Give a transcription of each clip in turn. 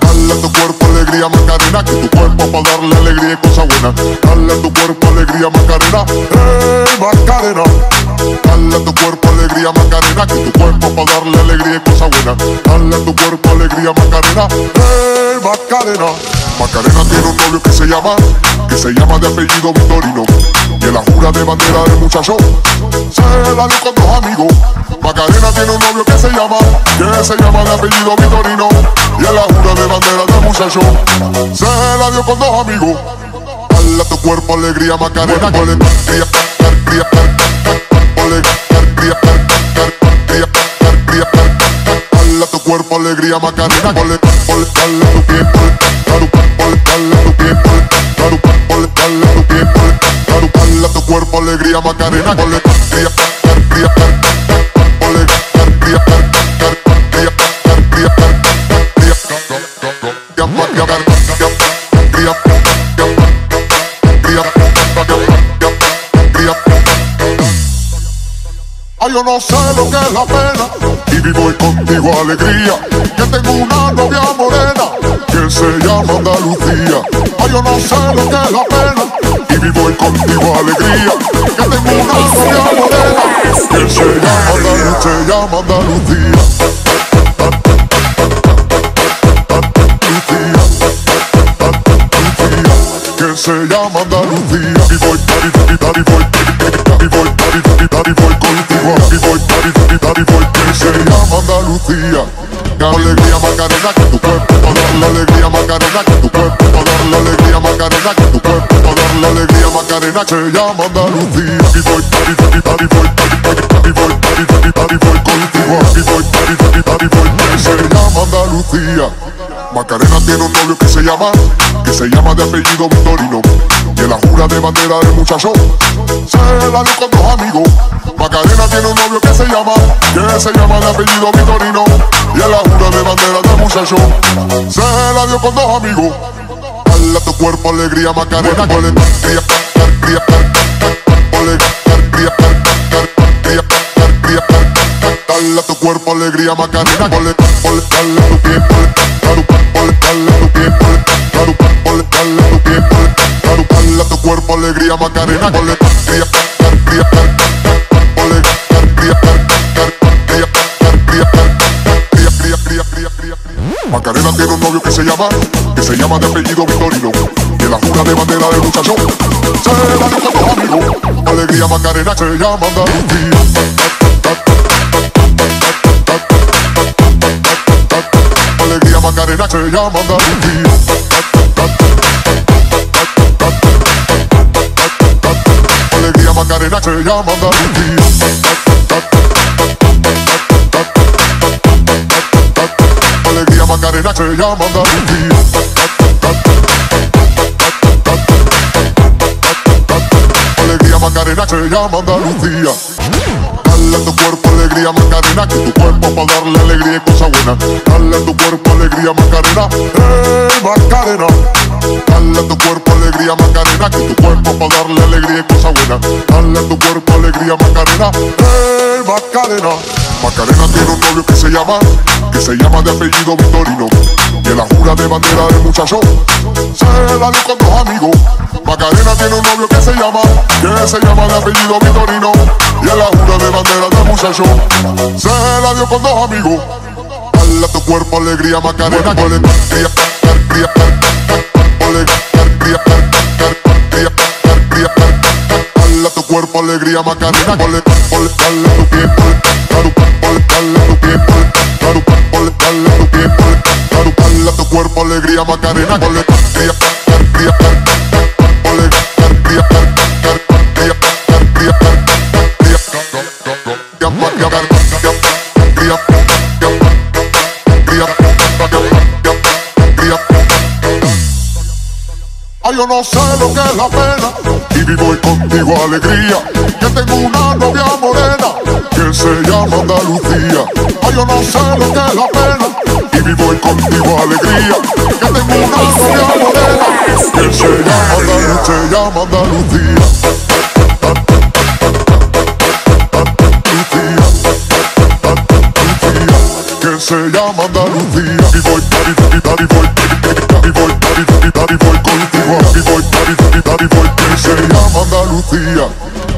Dale tu cuerpo alegría Macarena, que tu cuerpo para darle alegría y cosa buena. Dale a tu cuerpo alegría Macarena, eh Macarena. Dale a tu cuerpo alegría Macarena, que tu cuerpo para darle alegría y cosa buena. Dale a tu cuerpo alegría Macarena, eh Macarena. Macarena tiene un novio que se llama, que se llama de apellido Victorino. Y en la jura de bandera del muchacho, se la dio con dos amigos. Macarena tiene un novio que se llama, que se llama de apellido Victorino. Y en la jura de bandera del muchacho, se la dio con dos amigos. Dale a tu cuerpo alegría Macarena, alegría, alegría, alegría, alegría, alegría, Dale a tu cuerpo alegría Macarena, dale a tu pie, dale a tu pie, dale a tu pie, dale a tu cuerpo alegría Macarena, alegría, alegría, alegría, Ay, yo no sé lo que es la pena y vivo contigo alegría. Que tengo una novia morena que se llama Andalucía. Ay, yo no sé lo que es la pena y vivo contigo alegría. Que tengo una novia morena que se llama Andalucía. Se llama Andalucía. se llama Andalucía y voy, y voy, y voy, y voy, y voy, voy contigo. Y voy, y voy, y voy. Se llama Andalucía alegría Macarena que tu cuerpo dar la alegría Macarena que tu cuerpo dar la alegría Macarena que tu cuerpo Macarena se llama Andalucía y voy, y voy, y voy, y voy, y voy, voy contigo y voy, y voy, y voy que se llama Andalucía Macarena tiene un novio que se llama, que se llama de apellido Victorino. En la jura de bandera del muchacho, se la dio con dos amigos. Macarena tiene un novio que se llama, que se llama de apellido Victorino. Y en la jura de bandera del muchacho, se la dio con dos amigos. Dale a tu cuerpo alegría, Macarena, con alegría, alegría, alegría, alegría, alegría, Dale a tu cuerpo alegría, Macarena, con alegría, dale a tu pie, dale a tu pie, dale a tu pie, dale a tu cuerpo alegría, Macarena, con alegría, alegría, Macarena tiene un novio que se llama, que se llama de apellido Victorino. En la jura de bandera del muchacho, se la dio con amigos. Alegría Macarena se llama Andalucía. Alegría Macarena se llama Andalucía. Alegría Macarena se llama Andalucía. Se llama Andalucía. Alegría Macarena se llama Andalucía. Dale a tu cuerpo alegría Macarena, que tu cuerpo para darle alegría y cosa buena. Dale a tu cuerpo alegría Macarena, eh Macarena. Dale a tu cuerpo alegría Macarena, que tu cuerpo para darle alegría y cosa buena. Dale a tu cuerpo alegría Macarena, eh Macarena. Macarena tiene un novio que se llama, que se llama de apellido Victorino. En la jura de bandera del muchacho, se la dio con dos amigos. Macarena tiene un novio que se llama, que se llama de apellido Victorino. Y en la jura de bandera del muchacho, se la dio con dos amigos. Dale a tu cuerpo alegría Macarena, alegría, alegría, Dale a tu cuerpo alegría Macarena, dale a tu pie, dale a tu pie, dale a tu cuerpo alegría Macarena, con alegría, alegría, alegría, alegría, Ay, yo no sé lo que es la pena y vivo contigo alegría. Que tengo una novia morena que se llama Andalucía. Ay, yo no sé lo que es la pena baby voy contigo alegría. Que tengo una novia morena. Que se llama Andalucía, se llama Andalucía. Se llama Andalucía Y voy, y voy, y voy, y voy, y voy contigo. Y voy, y voy, que se llama Andalucía.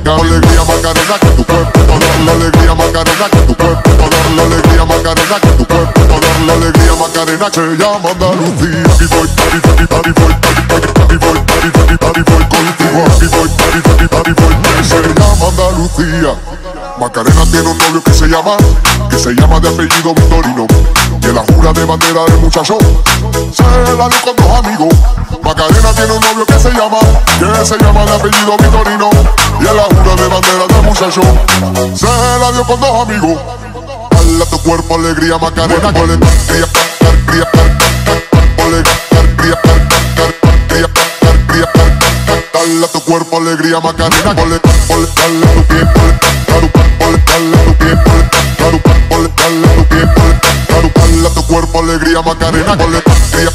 La Alegría Macarena que tu cuerpo, la alegría Macarena que tu cuerpo, la alegría Macarena que tu cuerpo la alegría Macarena se llama Andalucía. Y voy, party, party, party, voy, party, voy, party, party, party, voy contigo. Y voy, party, party, voy, se llama Andalucía. Macarena tiene un novio que se llama, que se llama de apellido Victorino. Que la jura de bandera del muchacho se la dio con dos amigos. Macarena tiene un novio que se llama, que se llama de apellido Victorino. Y en la jura de bandera del muchacho se la dio con dos amigos. Dale tu cuerpo alegría Macarena, con alegría, alegría, alegría, Dale tu cuerpo alegría Macarena, dale tu pie, dale tu pie, dale tu pie, Dale tu cuerpo alegría Macarena, alegría,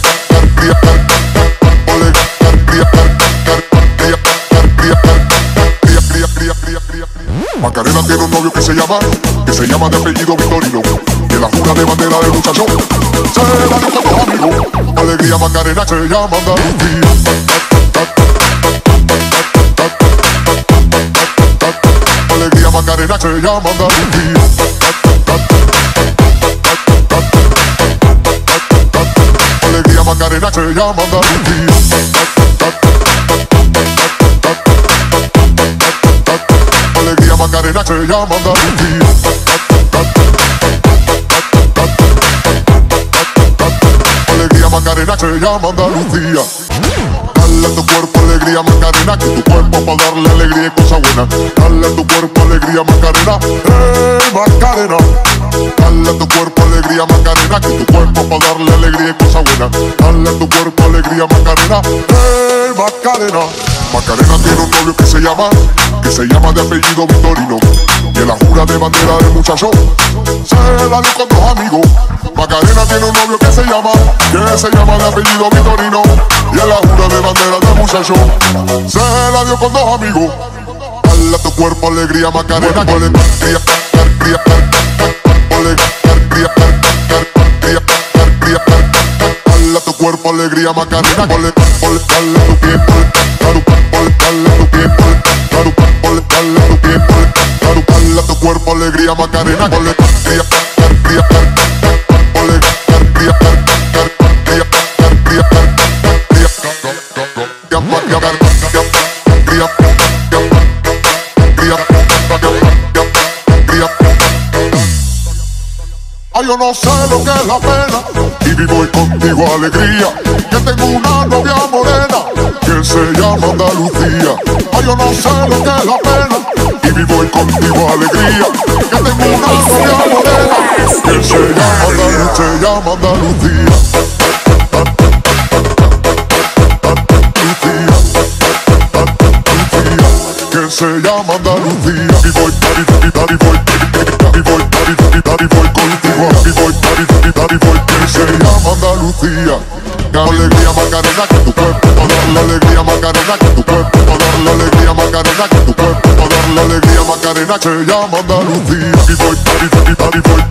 alegría, Macarena tiene un novio que se llama, que se llama de apellido Victorino, que la jura de bandera del muchacho se la dio con los amigos. Alegría Macarena se llama Andalucía. Alegría Macarena se llama Andalucía. Macarena se llama Andalucía. Macarena se llama Andalucía. Alegría Macarena se llama Andalucía. Dale tu cuerpo alegría Macarena, que tu cuerpo para darle alegría y cosa buena. Dale tu cuerpo alegría Macarena, eh Macarena. Dale tu cuerpo alegría Macarena, que tu cuerpo para darle alegría y cosa buena. Dale tu cuerpo alegría Macarena, eh Macarena. Macarena tiene un novio que se llama, que se llama de apellido Victorino. Y en la jura de bandera del muchacho se la dio con dos amigos. Macarena tiene un novio que se llama, que se llama de apellido Victorino. Muchacho se la dio con dos amigos. Dale a tu cuerpo alegría Macarena, con alegría, alegría, alegría, alegría, alegría, Dale a tu cuerpo alegría Macarena, con dale a tu pie, dale tu pie, dale tu pie, dale a tu cuerpo alegría Macarena, con alegría, alegría, yo no sé lo que es la pena y vivo contigo alegría. Que tengo una novia morena que se llama Andalucía. Ay, yo no sé lo que es la pena y vivo contigo alegría. Que tengo una novia morena que se llama Andalucía. Se llama Andalucía. se llama Andalucía. Y voy, party, party, party, voy, Andalucía. Alegría Macarena que tu cuerpo dar la alegría Macarena que tu cuerpo dar la alegría Macarena que tu cuerpo dar la alegría Macarena se llama Andalucía. Y voy, party, party, party, voy,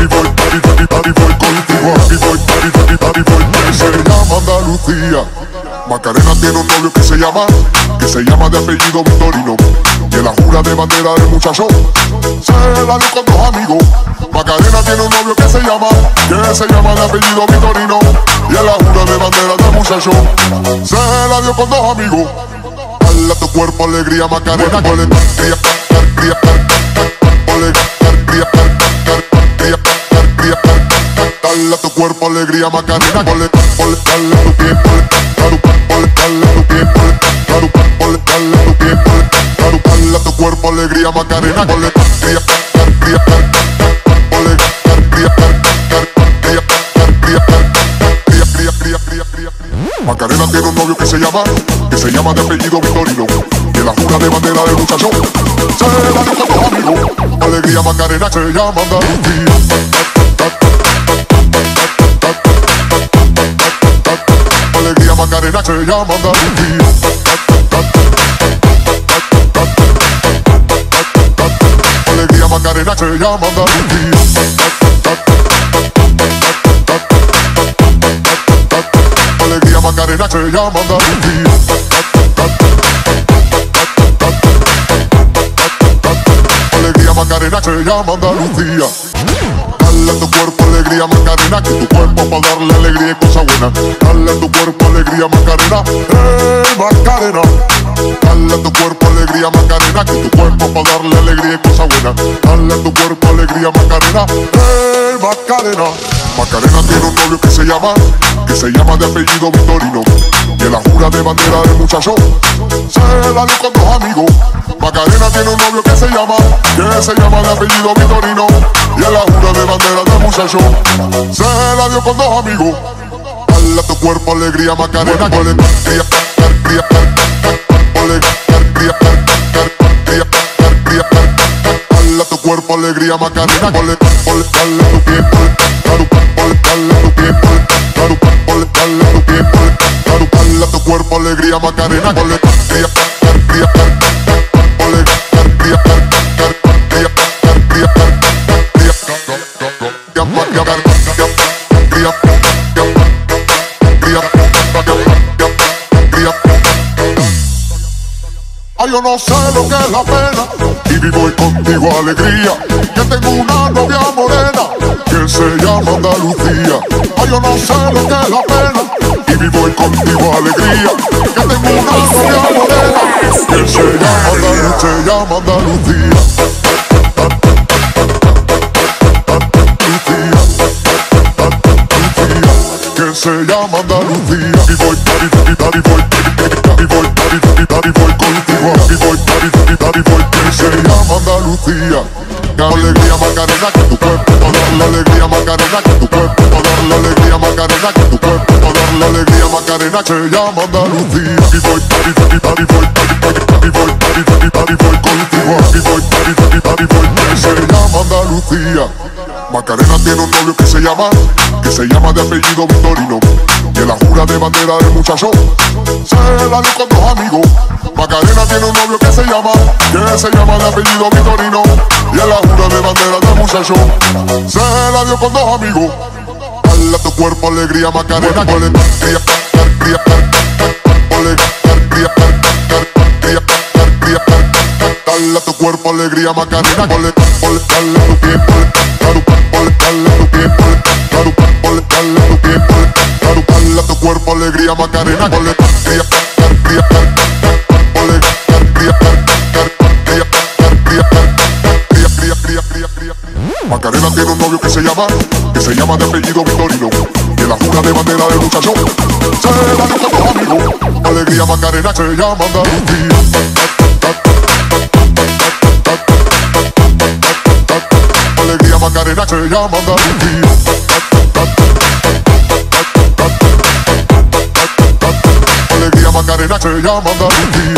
y voy, party, party, voy contigo. Y voy, party, voy, que se llama Andalucía. Macarena tiene un novio que se llama, que se llama de apellido Victorino. En la jura de bandera del muchacho se la dio con dos amigos. Macarena tiene un novio que se llama, que se llama de apellido Victorino. Y en la jura de bandera del muchacho se la dio con dos amigos. Dale a tu cuerpo alegría Macarena, con alegría, alegría, alegría, alegría, Dale a tu cuerpo alegría Macarena, con dale a tu pie, dale tu pie, dale tu pie, dale a tu cuerpo alegría Macarena, alegría, alegría, Macarena tiene un novio que se llama, que se llama de apellido Victorino. Que la jura de bandera del muchacho se la dio con amigos. Alegría Macarena se llama Andalucía. Alegría Macarena se llama Andalucía. Alegría Macarena se llama Andalucía. to your mother. Alegría Macarena que llama Andalucía. Dale a tu cuerpo alegría Macarena, que tu cuerpo para darle alegría y cosa buena. Dale tu cuerpo alegría Macarena, eh Macarena. Dale a tu cuerpo alegría Macarena, que tu cuerpo para darle alegría y cosa buena. Dale tu cuerpo alegría Macarena, eh Macarena. Macarena tiene un novio que se llama, que se llama de apellido Victorino. Y en la jura de bandera del muchacho, se la dio con dos amigos. Macarena tiene un novio que se llama, que se llama de apellido Victorino. Y en la jura de bandera del muchacho, se la dio con dos amigos. Dale a tu cuerpo alegría Macarena, alegría, a tu cuerpo alegría Macarena, alegría, Macarena, con alegría, alegría, alegría, Ay, yo no sé lo que es la pena y vivo contigo alegría. Que tengo una novia morena que se llama Andalucía. Ay, yo no sé lo que es la pena y vivo contigo alegría. Que tengo una novia morena que se llama Andalucía. Se llama Andalucía. se llama Andalucía y voy, daddy, daddy, daddy, voy y voy, daddy, daddy, daddy, voy contigo y voy, daddy, daddy, voy Andalucía que alegría Macarena que tu cuerpo dar la alegría Macarena que tu cuerpo dar la alegría Macarena que tu cuerpo dar la alegría Macarena se llama Andalucía y voy, daddy, daddy, daddy, voy y voy, daddy, daddy, daddy, voy contigo y voy, daddy, daddy, daddy, voy se llama Andalucía Macarena tiene un novio que se llama, que se llama de apellido Victorino. Y en la jura de bandera del muchacho, se la dio con dos amigos. Macarena tiene un novio que se llama, que se llama de apellido Victorino. Y la jura de bandera del muchacho, se la dio con dos amigos. Tu cuerpo alegría, Macarena, Dale a tu cuerpo alegría, Macarena, con alegría, dale a tu pie, dale a tu pie, dale a tu pie, dale a tu cuerpo alegría Macarena, con alegría, alegría, Macarena tiene un novio que se llama, que se llama de apellido Victorino. En la jura de bandera del muchacho, se la dio con amigos. Alegría Macarena se llama Andalucía. Se llama Andalucía. Alegría Macarena se llama Andalucía.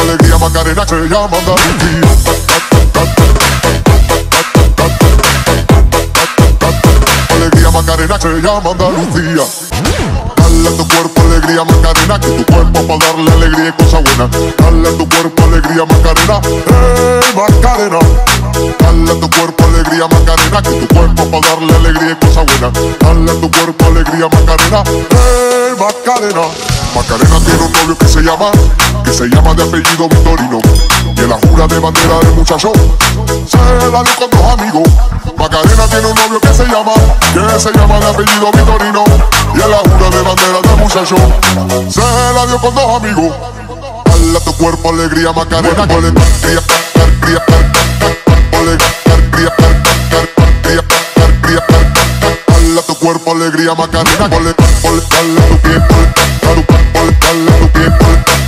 Alegría Macarena se llama Andalucía. Alegría Macarena se. Dale a tu cuerpo alegría Macarena, que tu cuerpo para darle alegría y cosa buena. Dale a tu cuerpo alegría Macarena, eh Macarena. Dale a tu cuerpo alegría Macarena, que tu cuerpo para darle alegría y cosa buena. Dale a tu cuerpo alegría Macarena, eh Macarena. Macarena tiene un novio que se llama, que se llama de apellido Victorino. En la jura de bandera del muchacho, se la dio con dos amigos. Macarena tiene un novio que se llama, que se llama de apellido Victorino. Y en la jura de bandera del muchacho, se la dio con dos amigos. Dale a tu cuerpo alegría Macarena, alegría, alegría, alegría, alegría, Dale a tu cuerpo alegría Macarena, dale a tu pie, dale a tu pie, dale a tu pie,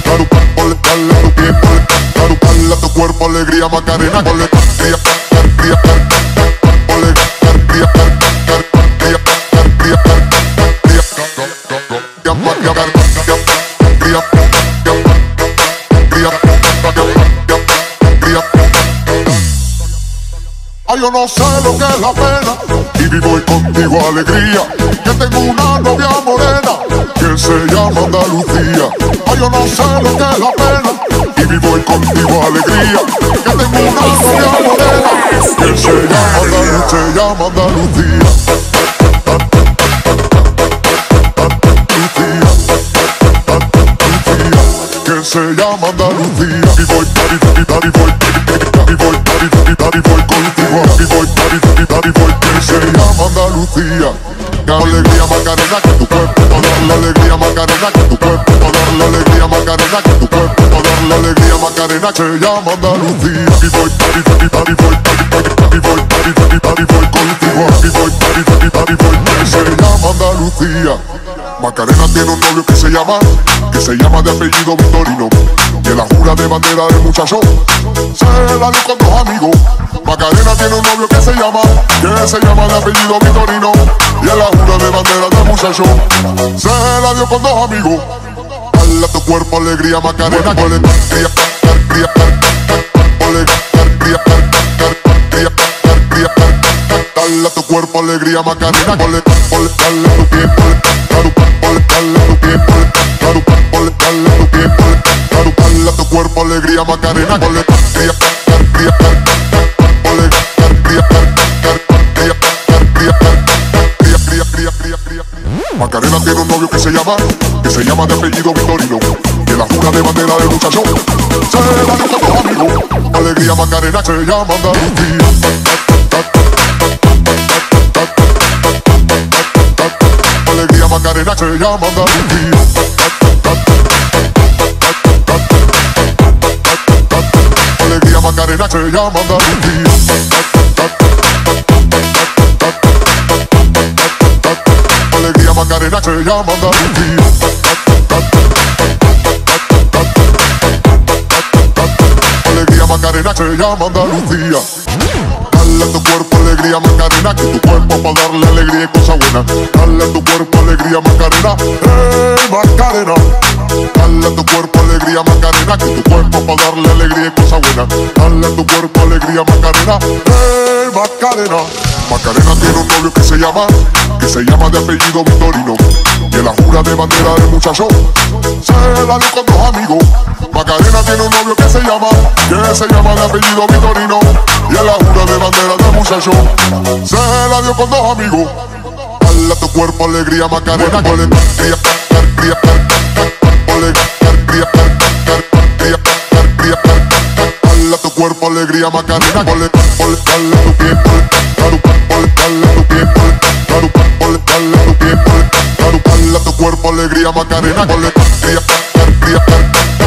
dale a tu alegría Macarena, con alegría, alegría, alegría, alegría, Ay, yo no sé lo que es la pena y vivo contigo alegría. Que tengo una novia morena que se llama Andalucía. Ay, yo no sé lo que es la pena y vivo contigo alegría. Que se llama Andalucía. Se llama Andalucía. se llama Andalucía. Y voy, daddy, voy, daddy, voy, contigo. Y voy, daddy, voy, se llama Andalucía. Alegría Macarena que tu cuerpo la alegría Macarena que tu cuerpo la alegría Macarena que tu cuerpo toda la alegría Macarena se llama Andalucía. Y voy, daddy, daddy, daddy, voy, daddy, voy, daddy, daddy, daddy, voy contigo. Y voy, daddy, daddy, daddy, voy, que se llama Andalucía. Macarena tiene un novio que se llama, que se llama de apellido Victorino. Que la jura de bandera del muchacho se la dio con dos amigos. Macarena tiene un novio que se llama, que se llama de apellido Victorino. Y en la jura de bandera del muchacho se la dio con dos amigos. Dale tu cuerpo alegría Macarena, con alegría, alegría, alegría, alegría, alegría, Dale tu cuerpo alegría Macarena, dale, dale tu pie, dale, dale tu pie, dale, tu pie, tu cuerpo alegría Macarena, alegría, alegría, alegría, Macarena tiene un novio que se llama, que se llama de apellido Victorino, que la jura de bandera del muchacho se la dio con los amigos. Alegría Macarena se llama Andalucía. Alegría Macarena se llama Andalucía. Alegría Macarena se llama Andalucía. Macarena se llama Andalucía. Alegría Macarena se llama Andalucía. Dale tu cuerpo alegría Macarena, que tu cuerpo para darle alegría y cosa buena. Dale tu cuerpo alegría Macarena, eh Macarena. Dale tu cuerpo alegría Macarena, que tu cuerpo para darle alegría y cosa buena. Dale tu cuerpo alegría Macarena, eh Macarena. Macarena tiene un novio que se llama, que se llama de apellido Victorino. En la jura de bandera del muchacho se la dio con dos amigos. Macarena tiene un novio que se llama, que se llama de apellido Victorino. Y en la jura de bandera del muchacho se la dio con dos amigos. Dale a tu cuerpo alegría Macarena, con alegría, alegría, alegría, alegría, alegría, Dale a tu cuerpo alegría Macarena, dale tu pie, dale tu pie, tu cuerpo alegría Macarena, con alegría, alegría, alegría,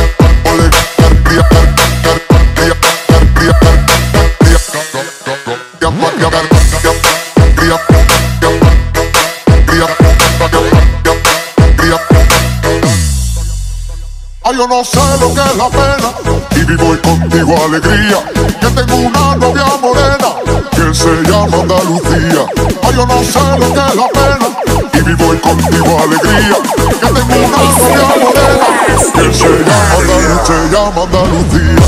Ay, yo no sé lo que es la pena y vivo contigo alegría. Que tengo una novia morena que se llama Andalucía. Ay, yo no sé lo que es la pena y vivo contigo alegría. Que tengo una novia morena que se llama Andalucía. Se llama Andalucía.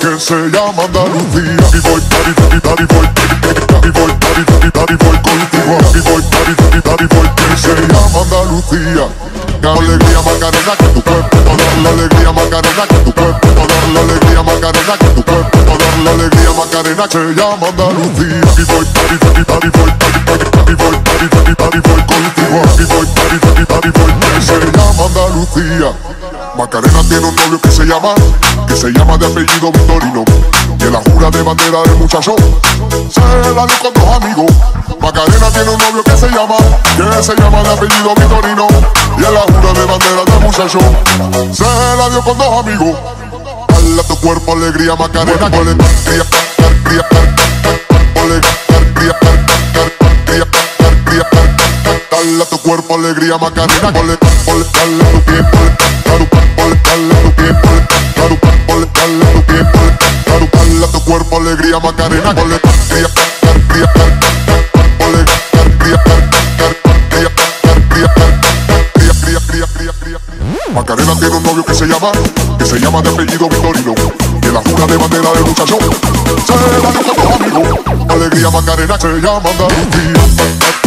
que se llama Andalucía contigo Y voy, daddy, daddy, daddy, voy Que se llama Andalucía La alegría Macarena que tu cuerpo toda la alegría Macarena que tu cuerpo toda la alegría Macarena que tu cuerpo toda la alegría Macarena se llama Andalucía Y voy, daddy, daddy, daddy, voy Daddy, voy, daddy, daddy, daddy, voy contigo. Y voy, daddy, daddy, daddy, voy Que se llama Andalucía Macarena tiene un novio que se llama, que se llama de apellido Victorino. Y la jura de bandera del muchacho se la dio con dos amigos. Macarena tiene un novio que se llama, que se llama de apellido Victorino. Y la jura de bandera del muchacho se la dio con dos amigos. Dale a tu cuerpo alegría Macarena, alegría, Dale a tu cuerpo alegría Macarena, con dale tu pie, dale tu pie, dale tu pie, dale a tu cuerpo alegría Macarena, con alegría, alegría, alegría, Macarena tiene un novio que se llama, que se llama de apellido Victorino. Que la jura de bandera del muchacho se la dio con dos amigos. Alegría Macarena se llama Andalucía.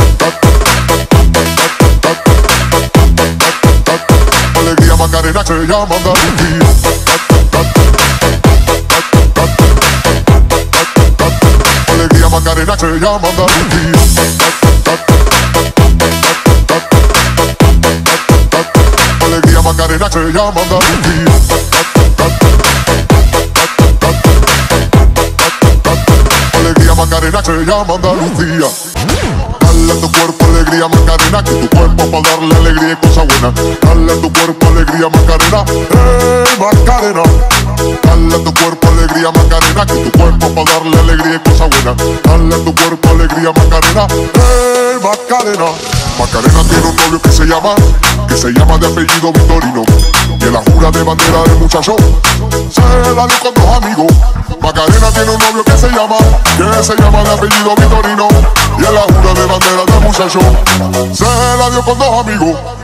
Macarena que ya manda Alegría Macarena que ya manda Alegría Macarena que ya manda Alegría Macarena que ya manda Lucía Dale a tu cuerpo alegría Macarena, que tu cuerpo para darle alegría y cosa buena. Dale a tu cuerpo alegría Macarena, eh Macarena. Dale a tu cuerpo alegría Macarena, que tu cuerpo para darle alegría y cosa buena. Dale a tu cuerpo alegría Macarena, eh Macarena. Macarena tiene un novio que se llama, que se llama de apellido Victorino. Y en la jura de bandera del muchacho, se la dio con dos amigos. Macarena tiene un novio que se llama, que se llama de apellido Victorino. Y en la jura de bandera del muchacho, se la dio con dos amigos.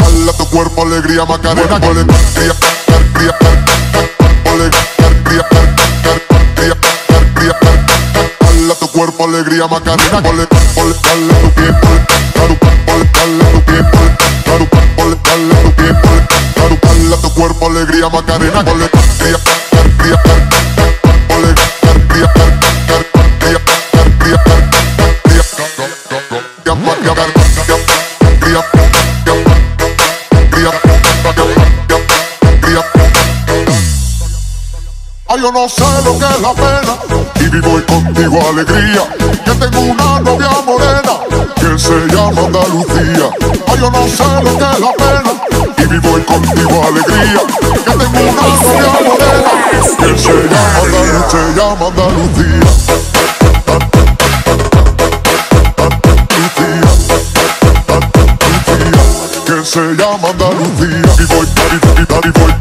Dale a tu cuerpo alegría Macarena, con alegría, alegría, alegría, alegría, alegría, Dale a tu cuerpo alegría Macarena, dale a tu pie, a tu pie, tu pie, a tu cuerpo alegría Macarena, con alegría, alegría, alegría, Ay, yo no sé lo que es la pena y vivo contigo alegría. Que tengo una novia morena que se llama Andalucía. Ay, yo no sé lo que es la pena y vivo contigo alegría. Que tengo una novia morena que se llama Andalucía. Se llama Andalucía. que se llama Andalucía y voy, daddy,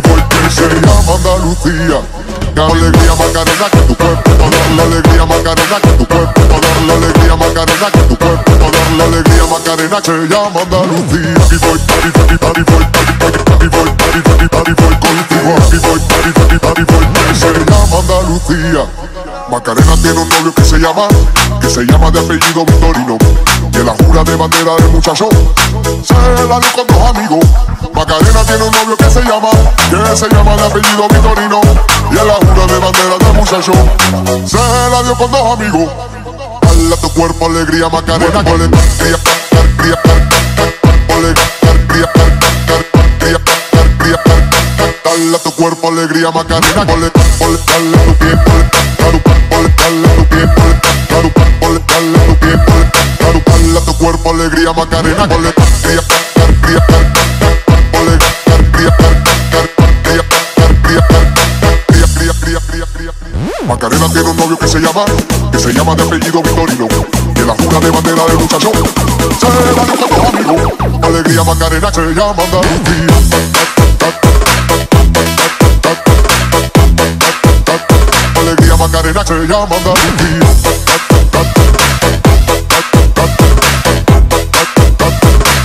voy que se llama Andalucía que alegría Macarena que tu cuerpo dar la alegría Macarena que tu cuerpo dar la alegría Macarena que tu cuerpo dar la alegría Macarena se llama Andalucía y voy, daddy, daddy, daddy, voy, daddy, daddy, daddy, voy, daddy, daddy, daddy, voy contigo y voy, daddy, daddy, daddy, voy que se llama Macarena tiene un novio que se llama, que se llama de apellido Victorino. Y en la jura de bandera del muchacho, se la dio con dos amigos. Macarena tiene un novio que se llama, que se llama de apellido Victorino. Y la jura de bandera del muchacho, se la dio con dos amigos. Dale tu cuerpo alegría, Macarena, alegría, alegría, alegría, Dale a tu cuerpo alegría, Macarena, con alegría, dale a tu pie, dale a tu pie, dale a tu pie, dale a tu cuerpo alegría, Macarena, con alegría, alegría, Macarena tiene un novio que se llama, que se llama de apellido Victorino. En la jura de bandera del muchacho, se la dio con amigos. Alegría Macarena se llama Andalucía. Macarena se llama Andalucía.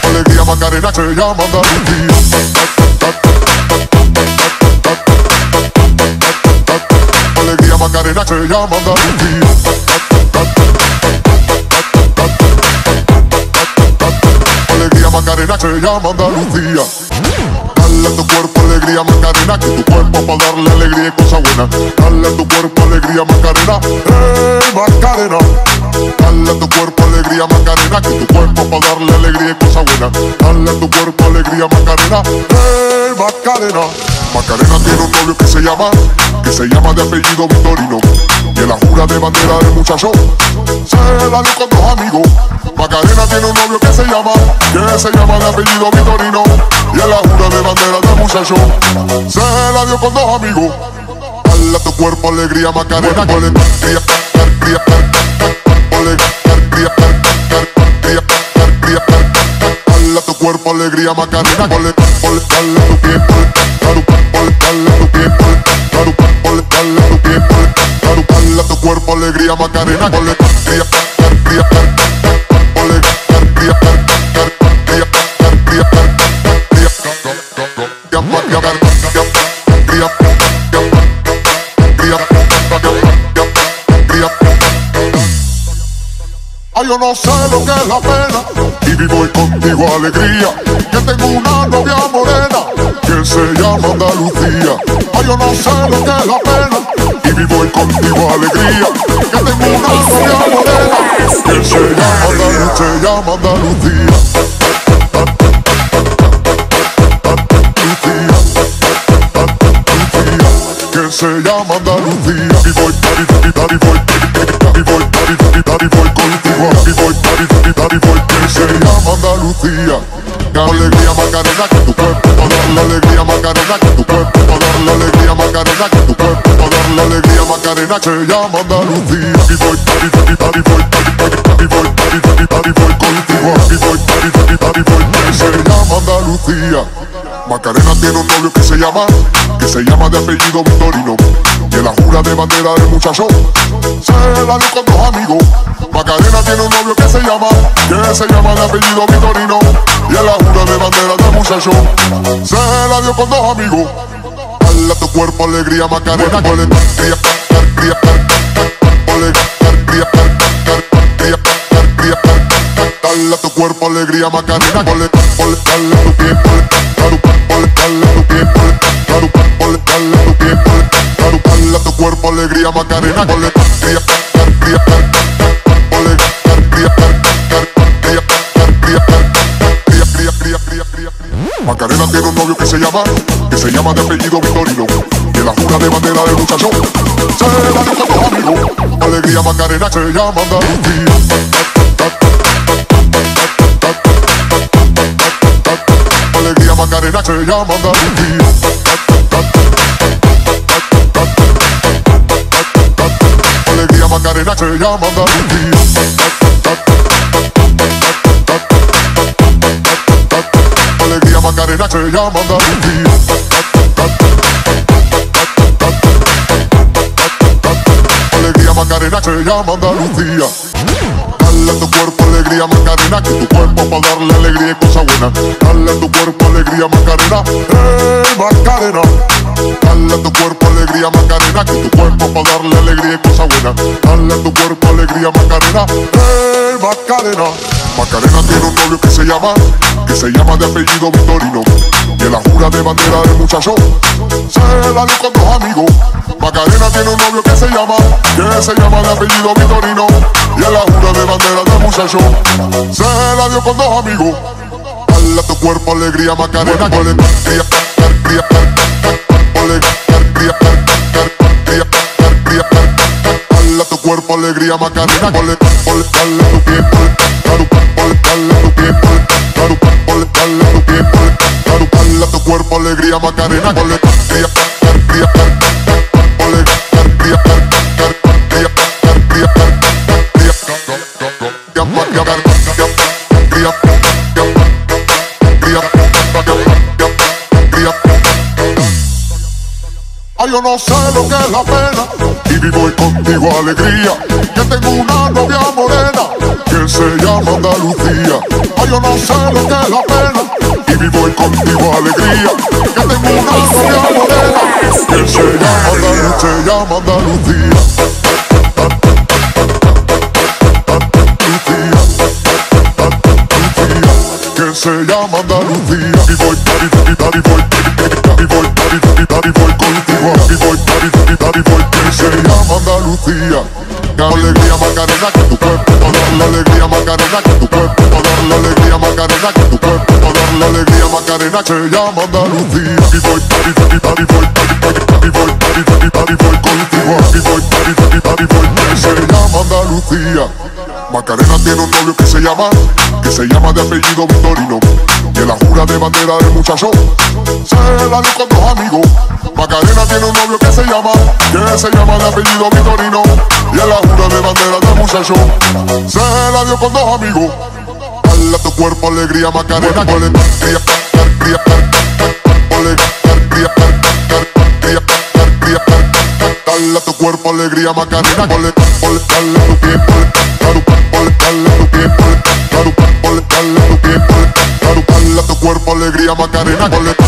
Alegría Macarena se llama Andalucía. Alegría Macarena se llama Andalucía. Alegría Macarena se llama Andalucía. Dale a tu cuerpo alegría Macarena, que tu cuerpo para darle alegría y cosa buena. Dale a tu cuerpo alegría Macarena, eh Macarena. Dale a tu cuerpo alegría Macarena, que tu cuerpo para darle alegría y cosa buena. Dale a tu cuerpo alegría Macarena, eh Macarena. Macarena tiene un novio que se llama, que se llama de apellido Victorino. Y en la jura de bandera del muchacho, se la dio con dos amigos. Macarena tiene un novio que se llama, que se llama de apellido Victorino. Y en la jura de bandera del muchacho, se la dio con dos amigos. Dale a tu cuerpo alegría Macarena, con alegría, alegría, alegría, alegría, alegría, Dale tu cuerpo alegría Macarena, con alegría, dale a tu pie, dale a tu pie, dale a tu pie, dale a tu cuerpo alegría Macarena, con alegría, alegría, alegría, alegría, Ay, yo no sé lo que es la pena y vivo contigo alegría. Que tengo una novia morena que se llama Andalucía. Ay, yo no sé lo que es la pena y vivo contigo alegría. Que tengo una novia morena que se llama Andalucía, se llama Andalucía. se llama Andalucía y voy, daddy, voy, y voy, daddy, voy y voy, Andalucía alegría Macarena que tu cuerpo la alegría Macarena que tu cuerpo la alegría Macarena que tu cuerpo la alegría Macarena se llama Andalucía y voy, daddy, daddy, daddy, voy, y voy, daddy, daddy, daddy, voy contigo y voy, daddy, daddy, daddy, voy se llama Andalucía Macarena tiene un novio que se llama, que se llama de apellido Victorino. Y en la jura de bandera del muchacho se la dio con dos amigos. Macarena tiene un novio que se llama, que se llama de apellido Victorino. Y en la jura de bandera del muchacho se la dio con dos amigos. Dale tu cuerpo alegría Macarena, con alegría, Dale a tu cuerpo alegría Macarena, dale, dale tu pie, alegría Macarena, tiene un novio que se llama, que se llama de apellido Victorino, que la jura de bandera del muchacho se la dio. Alegría Macarena se llama Andalucía. Macarena se llama Andalucía. Alegría Macarena se llama Andalucía. Alegría Macarena se llama Andalucía. Alegría Macarena se llama Andalucía. Dale a tu cuerpo alegría Macarena, que tu cuerpo para darle alegría y cosa buena. Dale a tu cuerpo alegría Macarena, eh Macarena. Dale a tu cuerpo alegría Macarena, que tu cuerpo para darle alegría y cosa buena. Dale a tu cuerpo alegría Macarena, eh Macarena. Macarena tiene un novio que se llama, que se llama de apellido Victorino. En la jura de bandera del muchacho se la dio con dos amigos. Macarena tiene un novio que se llama, que se llama de apellido Victorino. Y la jura de bandera del muchacho se la dio con dos amigos. Dale a tu cuerpo alegría Macarena. Dale tu cuerpo alegría Macarena, con dale a tu pie, dale a tu pie, dale a tu pie, dale a tu cuerpo alegría Macarena, con alegría, alegría, alegría, Ay, yo no sé lo que es la pena y vivo contigo alegría. Que tengo una novia morena que se llama Andalucía. Ay, yo no sé lo que es la pena y vivo contigo alegría. Que tengo una novia morena que se llama Andalucía. Se llama Andalucía. que se llama Andalucía y voy, daddy, daddy, daddy, voy y voy, daddy, daddy, daddy, voy contigo y voy, daddy, daddy, daddy, voy que se llama Andalucía alegría Macarena que tu cuerpo dar la alegría Macarena que tu cuerpo dar la alegría Macarena que tu cuerpo dar la alegría Macarena se llama Andalucía y voy, daddy, daddy, daddy, voy y voy, daddy, daddy, daddy, voy contigo y voy, daddy, daddy, daddy, Macarena tiene un novio que se llama, que se llama de apellido Victorino. Y en la jura de bandera del muchacho se la dio con dos amigos. Macarena tiene un novio que se llama, que se llama de apellido Victorino. Y en la jura de bandera del muchacho se la dio con dos amigos. Dale a tu cuerpo alegría Macarena. Dale a tu cuerpo alegría Macarena, con alegría, dale tu pie, dale a tu pie, dale a tu pie, dale a tu cuerpo alegría Macarena, con alegría,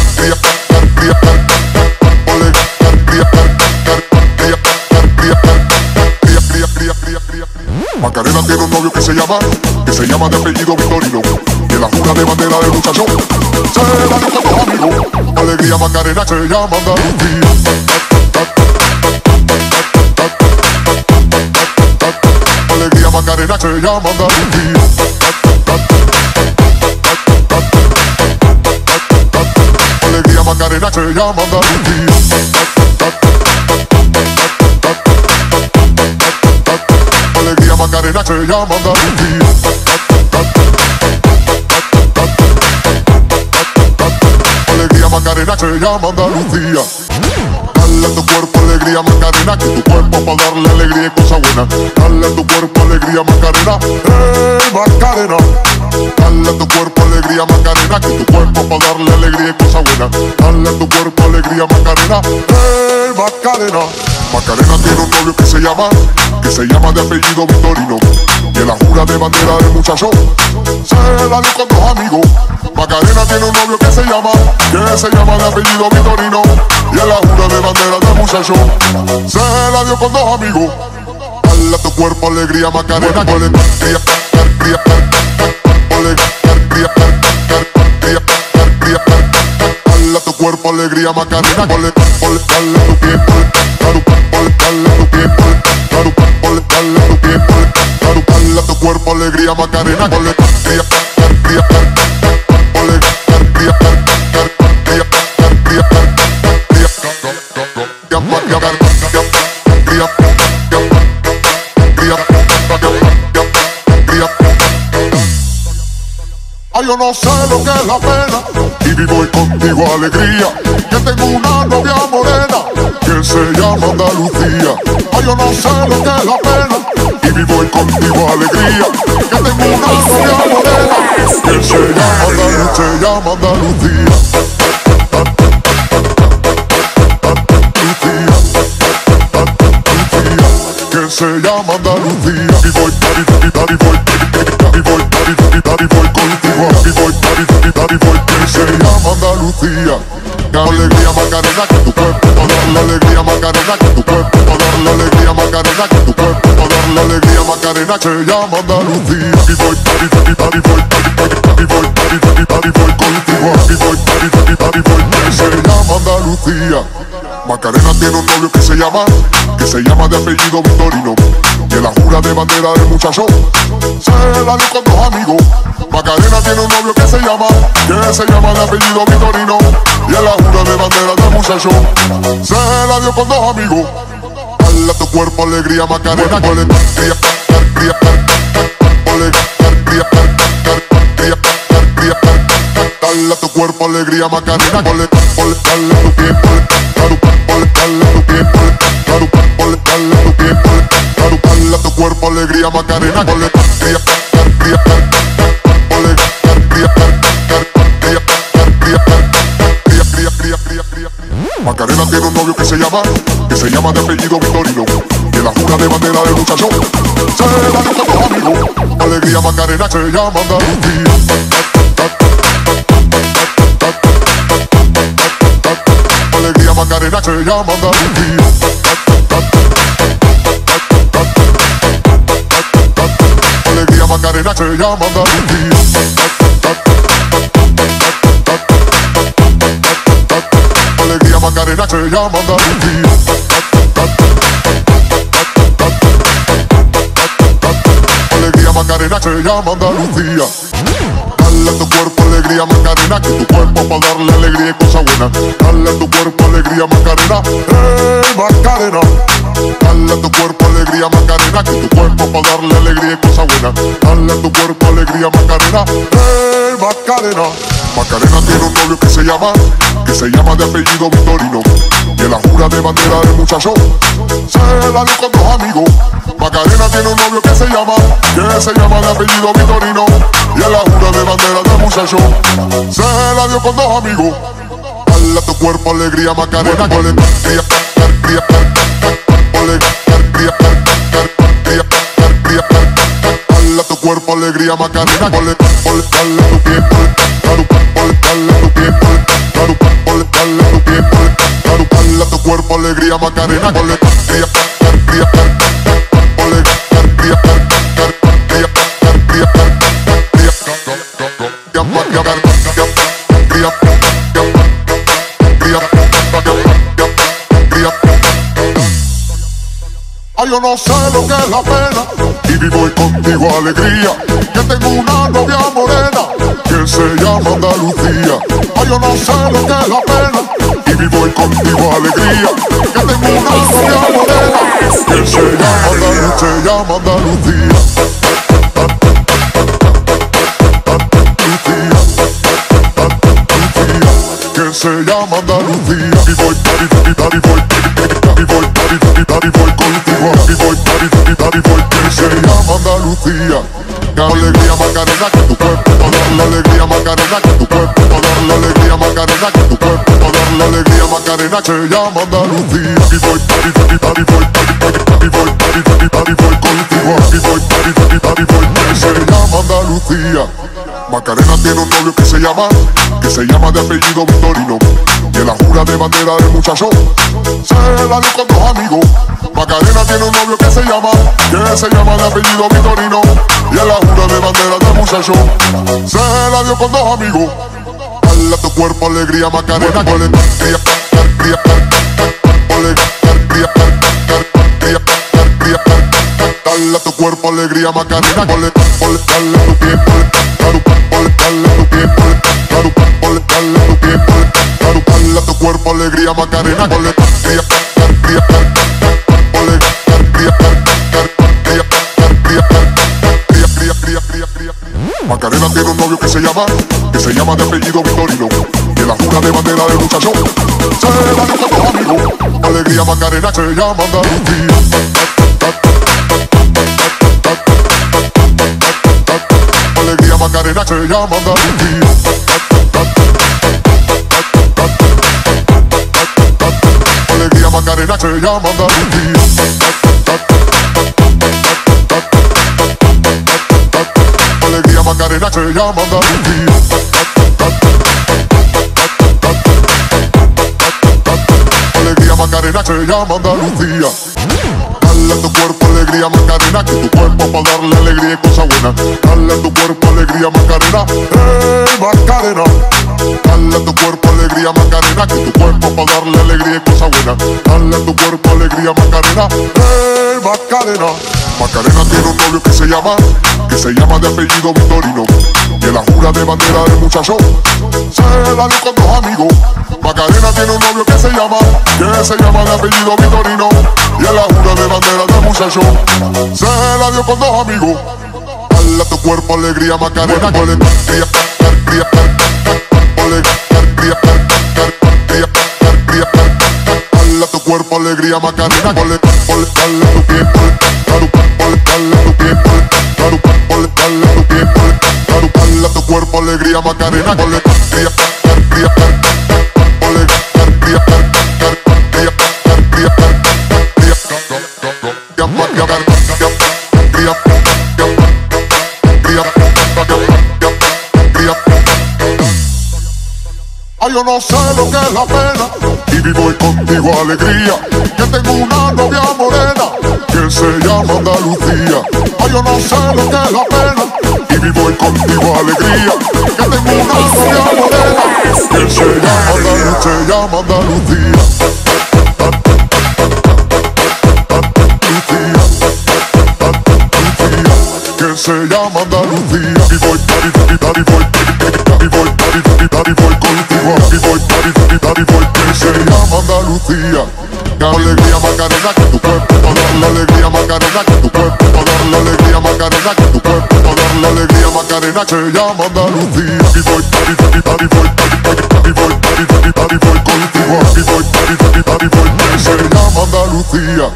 alegría, alegría, alegría, Macarena tiene un novio que se llama, que se llama de apellido Victorino. Que la jura de bandera del muchacho se la dio con dos amigos. Alegría Macarena se llama Andalucía. Macarena, se llama Andalucía. Alegría Macarena, se llama Andalucía. Alegría Macarena, se llama Andalucía. Alegría Macarena, se llama Andalucía. Dale a tu cuerpo alegría Macarena, que tu cuerpo para darle alegría y cosa buena. Dale a tu cuerpo alegría Macarena, eh Macarena. Dale a tu cuerpo alegría Macarena, que tu cuerpo para darle alegría y cosa buena. Dale a tu cuerpo alegría Macarena, eh Macarena. Macarena tiene un novio que se llama, que se llama de apellido Victorino. Y en la jura de bandera del muchacho, se la dio con dos amigos. Macarena tiene un novio que se llama, que se llama de apellido Victorino. Y en la jura de bandera del muchacho, se la dio con dos amigos. Dale a tu cuerpo alegría Macarena, Dale a tu cuerpo alegría Macarena, dale a tu pie, dale a tu pie, dale a tu pie, dale tu cuerpo alegría Macarena, con alegría, alegría, alegría, Ay, yo no sé lo que es la pena y vivo contigo alegría. Que tengo una novia morena que se llama Andalucía. Ay, yo no sé lo que es la pena y vivo contigo alegría. Que tengo una novia morena que se llama Andalucía. Se llama Andalucía. que se llama Andalucía. Y voy, daddy, voy, daddy, voy, daddy, voy contigo. Y voy, daddy, daddy, voy, que se llama Andalucía. Alegría Macarena, que tu cuerpo la alegría Macarena, que tu cuerpo la alegría Macarena, que tu cuerpo Macarena, se llama Andalucía. Y voy, daddy, daddy, daddy, voy, daddy, daddy, daddy, voy, daddy, daddy, daddy, voy contigo. Y voy, daddy, daddy, daddy, voy, que se llama Andalucía. Macarena tiene un novio que se llama, que se llama de apellido Victorino. En la jura de bandera del muchacho, se la dio con dos amigos. Macarena tiene un novio que se llama, que se llama de apellido Victorino. Y en la jura de bandera del muchacho, se la dio con dos amigos. Dale a tu cuerpo alegría Macarena, alegría, alegría, alegría, alegría, alegría, tu cuerpo alegría Macarena, alegría, dale tu pie, dale tu pie, dale tu pie, tu cuerpo alegría Macarena, con alegría, alegría, alegría, alegría, Macarena tiene un novio que se llama, que se llama de apellido Victorino. En la jura de bandera del muchacho, se la dio con dos amigos. Alegría Macarena se llama Andalucía. Alegría Macarena se llama Andalucía. Alegría Macarena se llama Andalucía. Macarena se llama Andalucía. Alegría Macarena se llama Andalucía. Dale a tu cuerpo alegría Macarena, que tu cuerpo para darle alegría y cosa buena. Dale a tu cuerpo alegría Macarena, eh Macarena. Dale a tu cuerpo alegría Macarena, que tu cuerpo para darle alegría y cosa buena. Dale a tu cuerpo alegría Macarena, eh Macarena. Macarena tiene un novio que se llama, que se llama de apellido Victorino. Y en la jura de bandera del muchacho, se la dio con dos amigos. Macarena tiene un novio que se llama, que se llama de apellido Victorino. Y en la jura de bandera del muchacho, se la dio con dos amigos. Dale a tu cuerpo alegría Macarena, a cuerpo alegría Macarena, alegría, dale a tu pie, dale a tu pie, dale a tu pie, dale a tu cuerpo alegría Macarena, con alegría, alegría, alegría, Ay, yo no sé lo que es la pena y vivo contigo alegría. Que tengo una novia morena que se llama Andalucía. Ay, yo no sé lo que es la pena y vivo contigo alegría. Que tengo una novia morena que se llama Andalucía, se llama Andalucía. Se llama Andalucía y voy, y voy, y voy, y voy, y voy contigo y voy, y voy, que se llama Andalucía alegría Macarena que tu cuerpo dar la alegría Macarena que tu cuerpo dar la alegría Macarena que tu cuerpo dar la alegría Macarena se llama Andalucía y voy, y voy, y voy, y voy, y voy, y voy contigo y voy, y voy, y voy, que se llama Andalucía Macarena tiene un novio que se llama, que se llama de apellido Victorino. Y en la jura de bandera del muchacho se la dio con dos amigos. Macarena tiene un novio que se llama, que se llama de apellido Victorino. Y en la jura de bandera del muchacho se la dio con dos amigos. Dale tu cuerpo alegría, Macarena, alegría, Dale a tu cuerpo alegría, Macarena, dale, dale tu pie, tu cuerpo alegría Macarena Macarena tiene un novio que se llama, que se llama de apellido Victorino. En la jura de bandera del muchacho se la dio con los amigos. Alegría Macarena se llama Andalucía. Macarena se llama Andalucía. Alegría Macarena se llama Andalucía. Alegría Macarena se llama Andalucía. Alegría Macarena se llama Andalucía. Dale a tu cuerpo alegría Macarena, que tu cuerpo para darle alegría y cosa buena. Dale a tu cuerpo alegría Macarena, eh Macarena. Dale tu cuerpo alegría Macarena, que tu cuerpo para darle alegría y cosa buena. Dale tu cuerpo alegría Macarena, eh Macarena. Macarena tiene un novio que se llama, que se llama de apellido Victorino. Y la jura de bandera del muchacho se la dio con dos amigos. Macarena tiene un novio que se llama, que se llama de apellido Victorino. Y la jura de bandera del muchacho se la dio con dos amigos. Dale a tu cuerpo alegría Macarena, Dale a tu cuerpo alegría Macarena, dale a tu pie, dale a tu pie, dale a tu pie, dale a tu cuerpo alegría Macarena, alegría, alegría. Ay, yo no sé lo que es la pena y vivo contigo alegría. Que tengo una novia morena que se llama Andalucía. Ay, yo no sé lo que es la pena y vivo contigo alegría. Que tengo una novia morena que se llama Andalucía. Se llama Andalucía. se llama Andalucía y voy, y voy, y voy, y voy, y voy contigo y voy, y voy, y voy que se llama Andalucía. Alegría Macarena que tu cuerpo dar la alegría Macarena que tu cuerpo dar la alegría Macarena que tu cuerpo dar la alegría Macarena se llama Andalucía. Y voy, y voy, y voy, y voy, y voy, y voy contigo y voy, y voy, y voy que se llama Andalucía.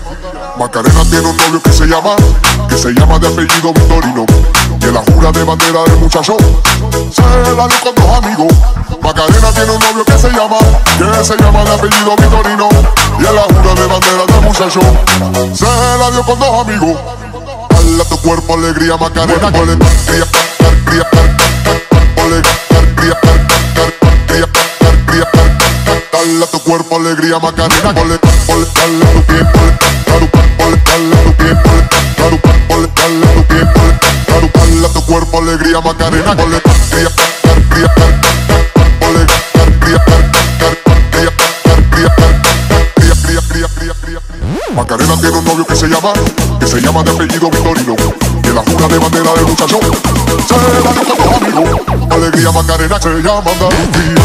Macarena tiene un novio que se llama, que se llama de apellido Victorino. En la jura de bandera del muchacho se la dio con dos amigos. Macarena tiene un novio que se llama, que se llama de apellido Victorino. Y en la jura de bandera del muchacho se la dio con dos amigos. Dale a tu cuerpo alegría, Macarena, con alegría, alegría, alegría, Dale a tu cuerpo alegría, Macarena, alegría, dale tu tu cuerpo alegría Macarena, Macarena tiene un novio que se llama, que se llama de apellido Victorino, que la jura de bandera del muchacho se la dio con. Alegría Macarena se llama Andalucía.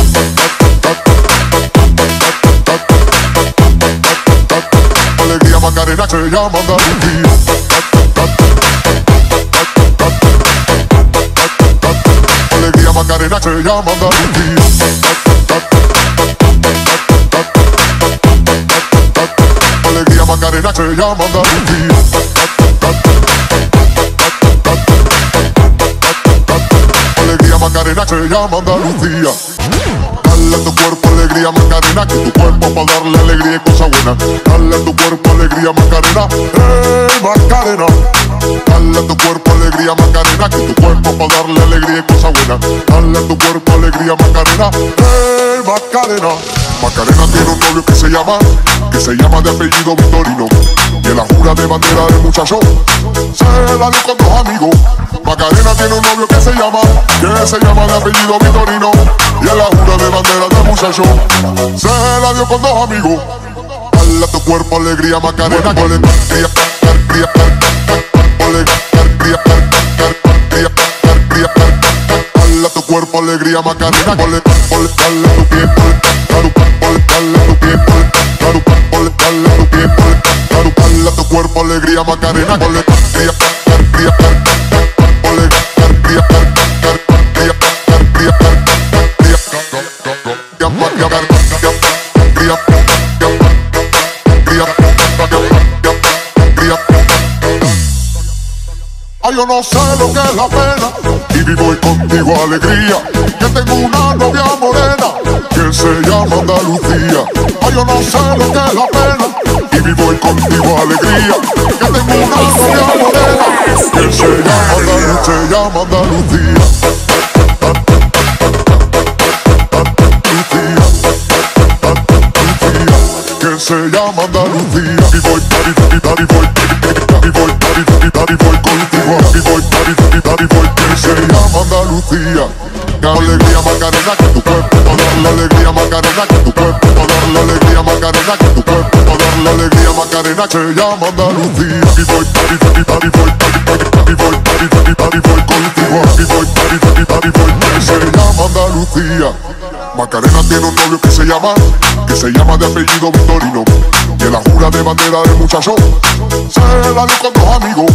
Alegría Macarena se llama Andalucía. Macarena se llama Andalucía. Alegría Macarena se llama Andalucía. Alegría Macarena se llama Andalucía. Dale a tu cuerpo alegría Macarena, que tu cuerpo para darle alegría y cosa buena. Dale a tu cuerpo alegría Macarena, eh Macarena. Dale tu cuerpo alegría Macarena, que tu cuerpo para darle alegría y cosa buena. Dale a tu cuerpo alegría Macarena, eh Macarena. Macarena tiene un novio que se llama, que se llama de apellido Victorino. Y en la jura de bandera del muchacho, se la dio con dos amigos. Macarena tiene un novio que se llama, que se llama de apellido Victorino. Y en la jura de bandera del muchacho, se la dio con dos amigos. Dale a tu cuerpo alegría Macarena, con alegría, alegría, alegría, alegría, alegría, Dale a tu cuerpo alegría Macarena, alegría, dale a tu pie, dale a tu pie, a tu pie, a tu cuerpo alegría Macarena, con alegría, alegría, alegría, Ay, yo no sé lo que es la pena y vivo contigo alegría. Que tengo una novia morena que se llama Andalucía. Ay, yo no sé lo que es la pena y vivo contigo alegría. Que tengo una novia morena que se llama Andalucía. Se llama Andalucía. se llama Andalucía y voy, y voy, y voy, y voy, y voy contigo y voy, y voy, y voy que se llama Andalucía. Que alegría Macarena que tu cuerpo dar la alegría Macarena que tu cuerpo dar la alegría Macarena que tu cuerpo dar la alegría Macarena se llama Andalucía. Y voy, y voy, y voy, y voy, y voy, y voy contigo. Y voy, y voy, y voy que se llama Andalucía. Macarena tiene un novio que se llama, que se llama de apellido Victorino. La jura de bandera del muchacho, se la dio con dos amigos.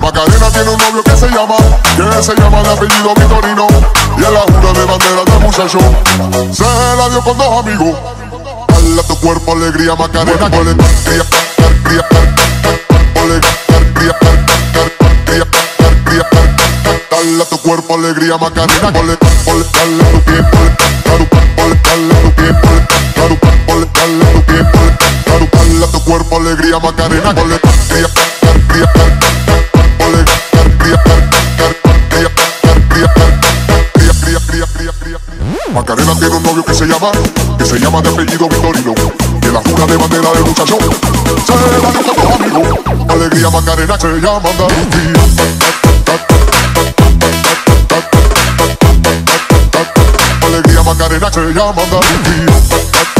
Macarena tiene un novio que se llama, que se llama de apellido Victorino. Y en la jura de bandera del muchacho, se la dio con dos amigos. Dale tu cuerpo alegría, Macarena, alegría, alegría, alegría, alegría, Dale tu cuerpo alegría, Macarena, dale a tu pie, dale tu pie, dale cuerpo alegría, Macarena, alegría, alegría, Macarena tiene un novio que se llama, que se llama de apellido Victorino. Que la jura de bandera del muchacho se la dio con amigos. Alegría Macarena se llama Andalucía. Alegría Macarena se llama Andalucía.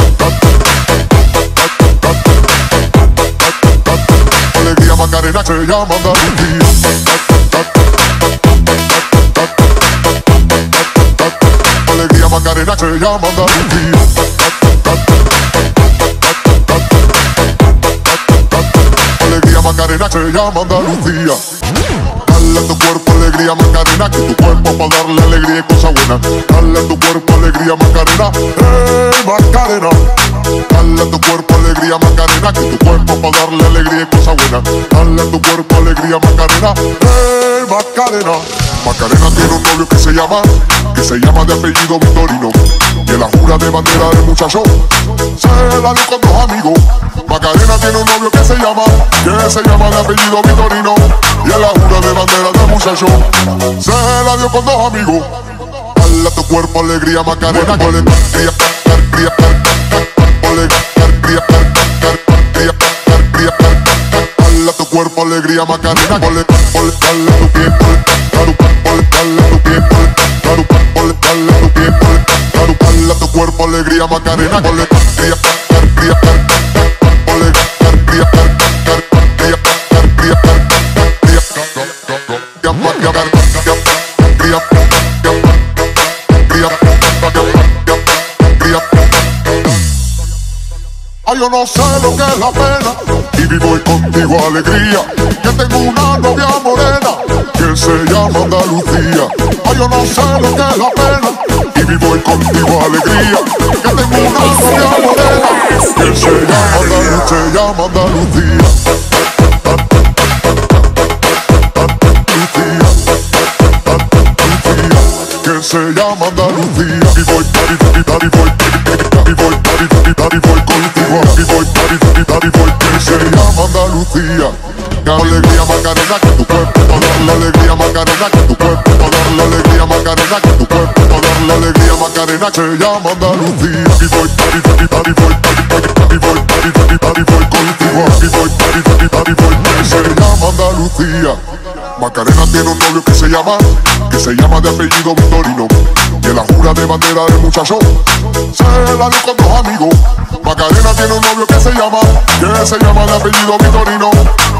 Macarena se llama Andalucía. Alegría Macarena se llama Andalucía. Alegría Macarena se llama Andalucía. Dale a tu cuerpo alegría Macarena, que tu cuerpo para darle alegría y cosa buena. Dale a tu cuerpo alegría Macarena, eh Macarena. Dale a tu cuerpo alegría Macarena, que tu cuerpo para darle alegría y cosa buena. Dale a tu cuerpo alegría Macarena, eh Macarena. Macarena tiene un novio que se llama, que se llama de apellido Victorino. Y en la jura de bandera del muchacho, se la dio con dos amigos. Macarena tiene un novio que se llama, que se llama de apellido Victorino. Y en la jura de bandera del muchacho, se la dio con dos amigos. Dale a tu cuerpo alegría Macarena, alegría, alegría, alegría, alegría, Dale tu cuerpo alegría Macarena, dale a tu pie, dale tu pie, dale tu pie, dale tu cuerpo alegría Macarena, alegría, alegría, alegría, Ay, yo no sé lo que es la pena y vivo contigo alegría. Que tengo una novia morena que se llama Andalucía. Ay, yo no sé lo que es la pena y vivo contigo alegría. Que tengo una novia morena que se llama Andalucía. Se llama Andalucía. que se llama Andalucía. Y voy, daddy, voy, voy, daddy, daddy, daddy, voy contigo. Y voy, daddy, daddy, daddy, voy, que se llama Andalucía. La alegría Macarena que tu cuerpo, la alegría Macarena que tu cuerpo, la alegría Macarena que tu cuerpo, alegría Macarena se llama Andalucía. Daddy, daddy, voy, y voy, que se llama Andalucía. Macarena tiene un novio que se llama, que se llama de apellido Victorino. Y en la jura de bandera del muchacho se la dio con dos amigos. Macarena tiene un novio que se llama, que se llama de apellido Victorino.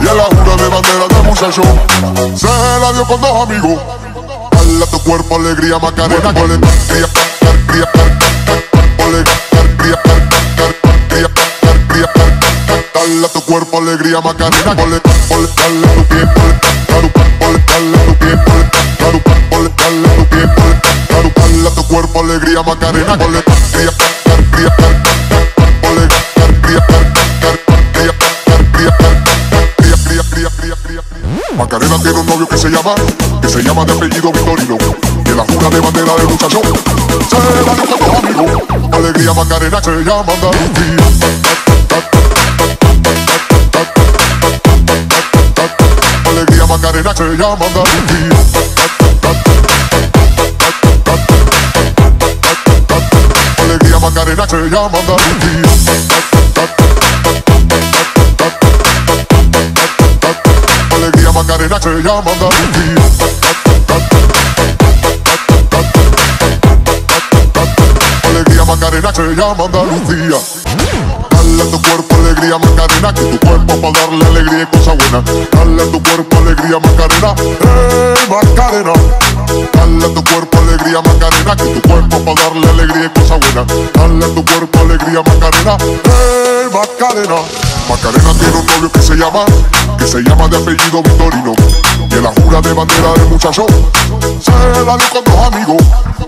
Y en la jura de bandera del muchacho se la dio con dos amigos. Dale tu cuerpo alegría Macarena, con alegría, Dale tu cuerpo alegría Macarena, dale tu pie, tu cuerpo alegría Macarena, Macarena tiene un novio que se llama, que se llama de apellido Victorino. En la jura de bandera del muchacho se la dio con los amigos. Alegría Macarena se llama Andalucía. Macarena se llama Andalucía. Alegría Macarena se llama Andalucía. Macarena se llama Andalucía. Alegría Macarena se llama Andalucía. Dale a tu cuerpo alegría Macarena, que tu cuerpo para darle alegría y cosa buena. Dale tu cuerpo alegría Macarena, eh Macarena. Dale a tu cuerpo alegría Macarena, que tu cuerpo para darle alegría y cosa buena. Dale tu cuerpo alegría Macarena, eh Macarena. Macarena tiene un novio que se llama, que se llama de apellido Victorino. Y en la jura de bandera del muchacho se la dio con dos amigos.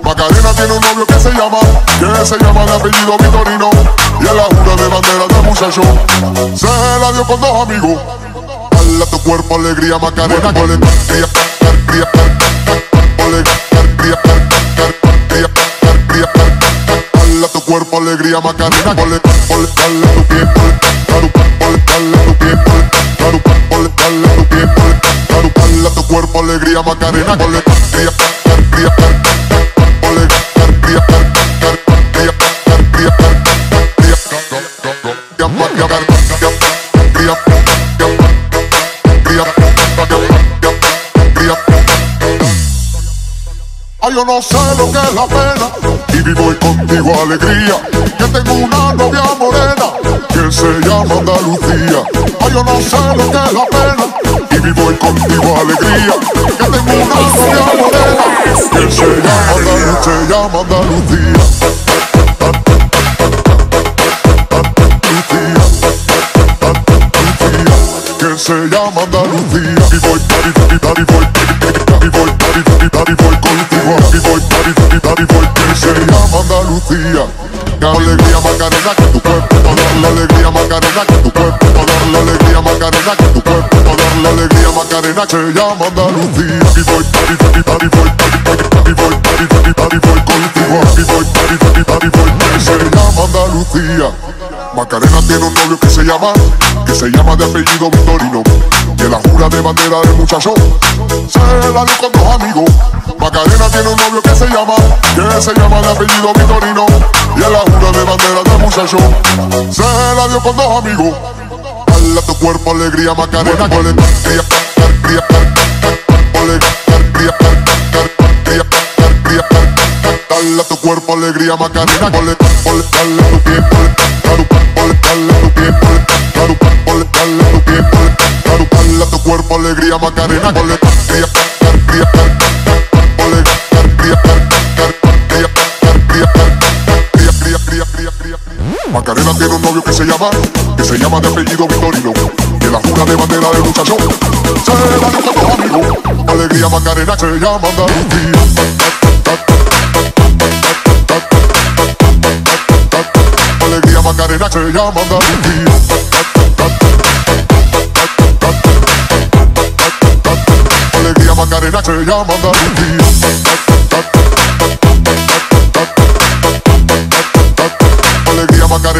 Macarena tiene un novio que se llama, que se llama de apellido Victorino. Y en la jura de bandera del muchacho se la dio con dos amigos. Dale tu cuerpo alegría Macarena, alegría, alegría, alegría, Dale tu cuerpo alegría Macarena, dale tu pie, dale tu pie, dale tu pie, dale tu cuerpo alegría Macarena, alegría, alegría, Ay, yo no sé lo que es la pena y vivo contigo alegría. Que tengo una novia morena que se llama Andalucía. Ay, yo no sé lo que es la pena y vivo contigo alegría. Que tengo una novia morena que se llama Andalucía. Se llama Andalucía. se llama Andalucía. Y voy, daddy, voy, daddy, voy, daddy, voy contigo. Y voy, daddy, daddy, daddy, voy, que se llama Andalucía. La alegría Macarena que tu cuerpo, dar la alegría Macarena que tu cuerpo, dar la alegría Macarena que tu cuerpo, dar la alegría Macarena se llama Andalucía. Y voy, daddy, daddy, daddy, voy, y voy, daddy, daddy, daddy, voy contigo. Y voy, daddy, daddy, daddy, voy, que se llama Andalucía. Macarena tiene un novio que se llama, que se llama de apellido Victorino. Y en la jura de bandera del muchacho se la dio con dos amigos. Macarena tiene un novio que se llama, que se llama de apellido Victorino. Y en la jura de bandera del muchacho se la dio con dos amigos. Dale a tu cuerpo alegría Macarena, alegría, alegría, alegría, Dale a tu cuerpo alegría Macarena, dale tu pie, dale tu pie, dale tu pie, dale tu cuerpo alegría Macarena, alegría, alegría, alegría, Macarena tiene un novio que se llama, que se llama de apellido Victorino. Que la jura de bandera del muchacho se la dio con los amigos. Alegría Macarena se llama Andalucía. Alegría Macarena se llama Andalucía. Alegría Macarena se llama Andalucía.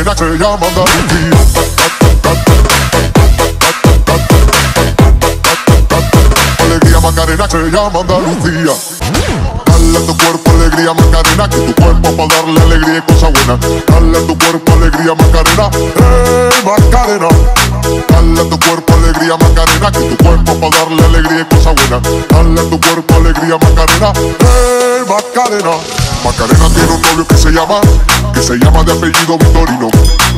Macarena se llama Andalucía. Alegría Macarena se llama Andalucía. Dale a tu cuerpo alegría Macarena, que tu cuerpo para darle alegría y cosa buena. Dale a tu cuerpo alegría Macarena, eh Macarena. Dale a tu cuerpo alegría Macarena, que tu cuerpo para darle alegría y cosa buena. Dale tu cuerpo alegría Macarena, eh Macarena. Macarena tiene un novio que se llama, que se llama de apellido Victorino.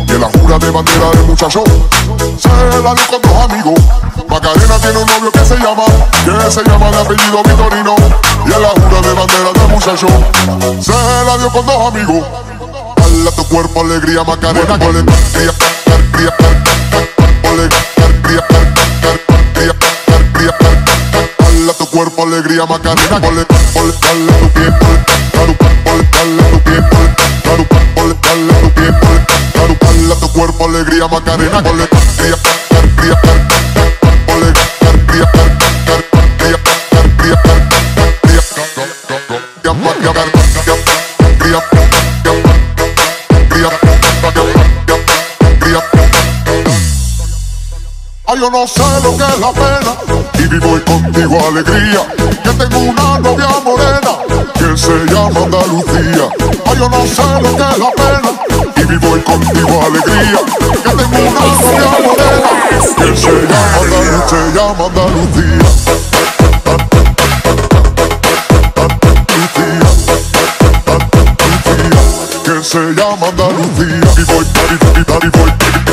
Y en la jura de bandera del muchacho, se la dio con dos amigos. Macarena tiene un novio que se llama, que se llama de apellido Victorino. Y en la jura de bandera del muchacho, se la dio con dos amigos. Dale tu cuerpo alegría Macarena, alegría, alegría, alegría, tu cuerpo alegría Macarena, alegría, dale a tu pie, dale a tu pie, dale a tu pie, dale a tu cuerpo alegría Macarena, con alegría, alegría, Ay, yo no sé lo que es la pena y vivo contigo alegría. Que tengo una novia morena que se llama Andalucía. Ay, yo no sé lo que es la pena y vivo contigo alegría. Que tengo una novia morena que se llama Andalucía. Se llama Andalucía. se llama Andalucía y voy, daddy, daddy, daddy, voy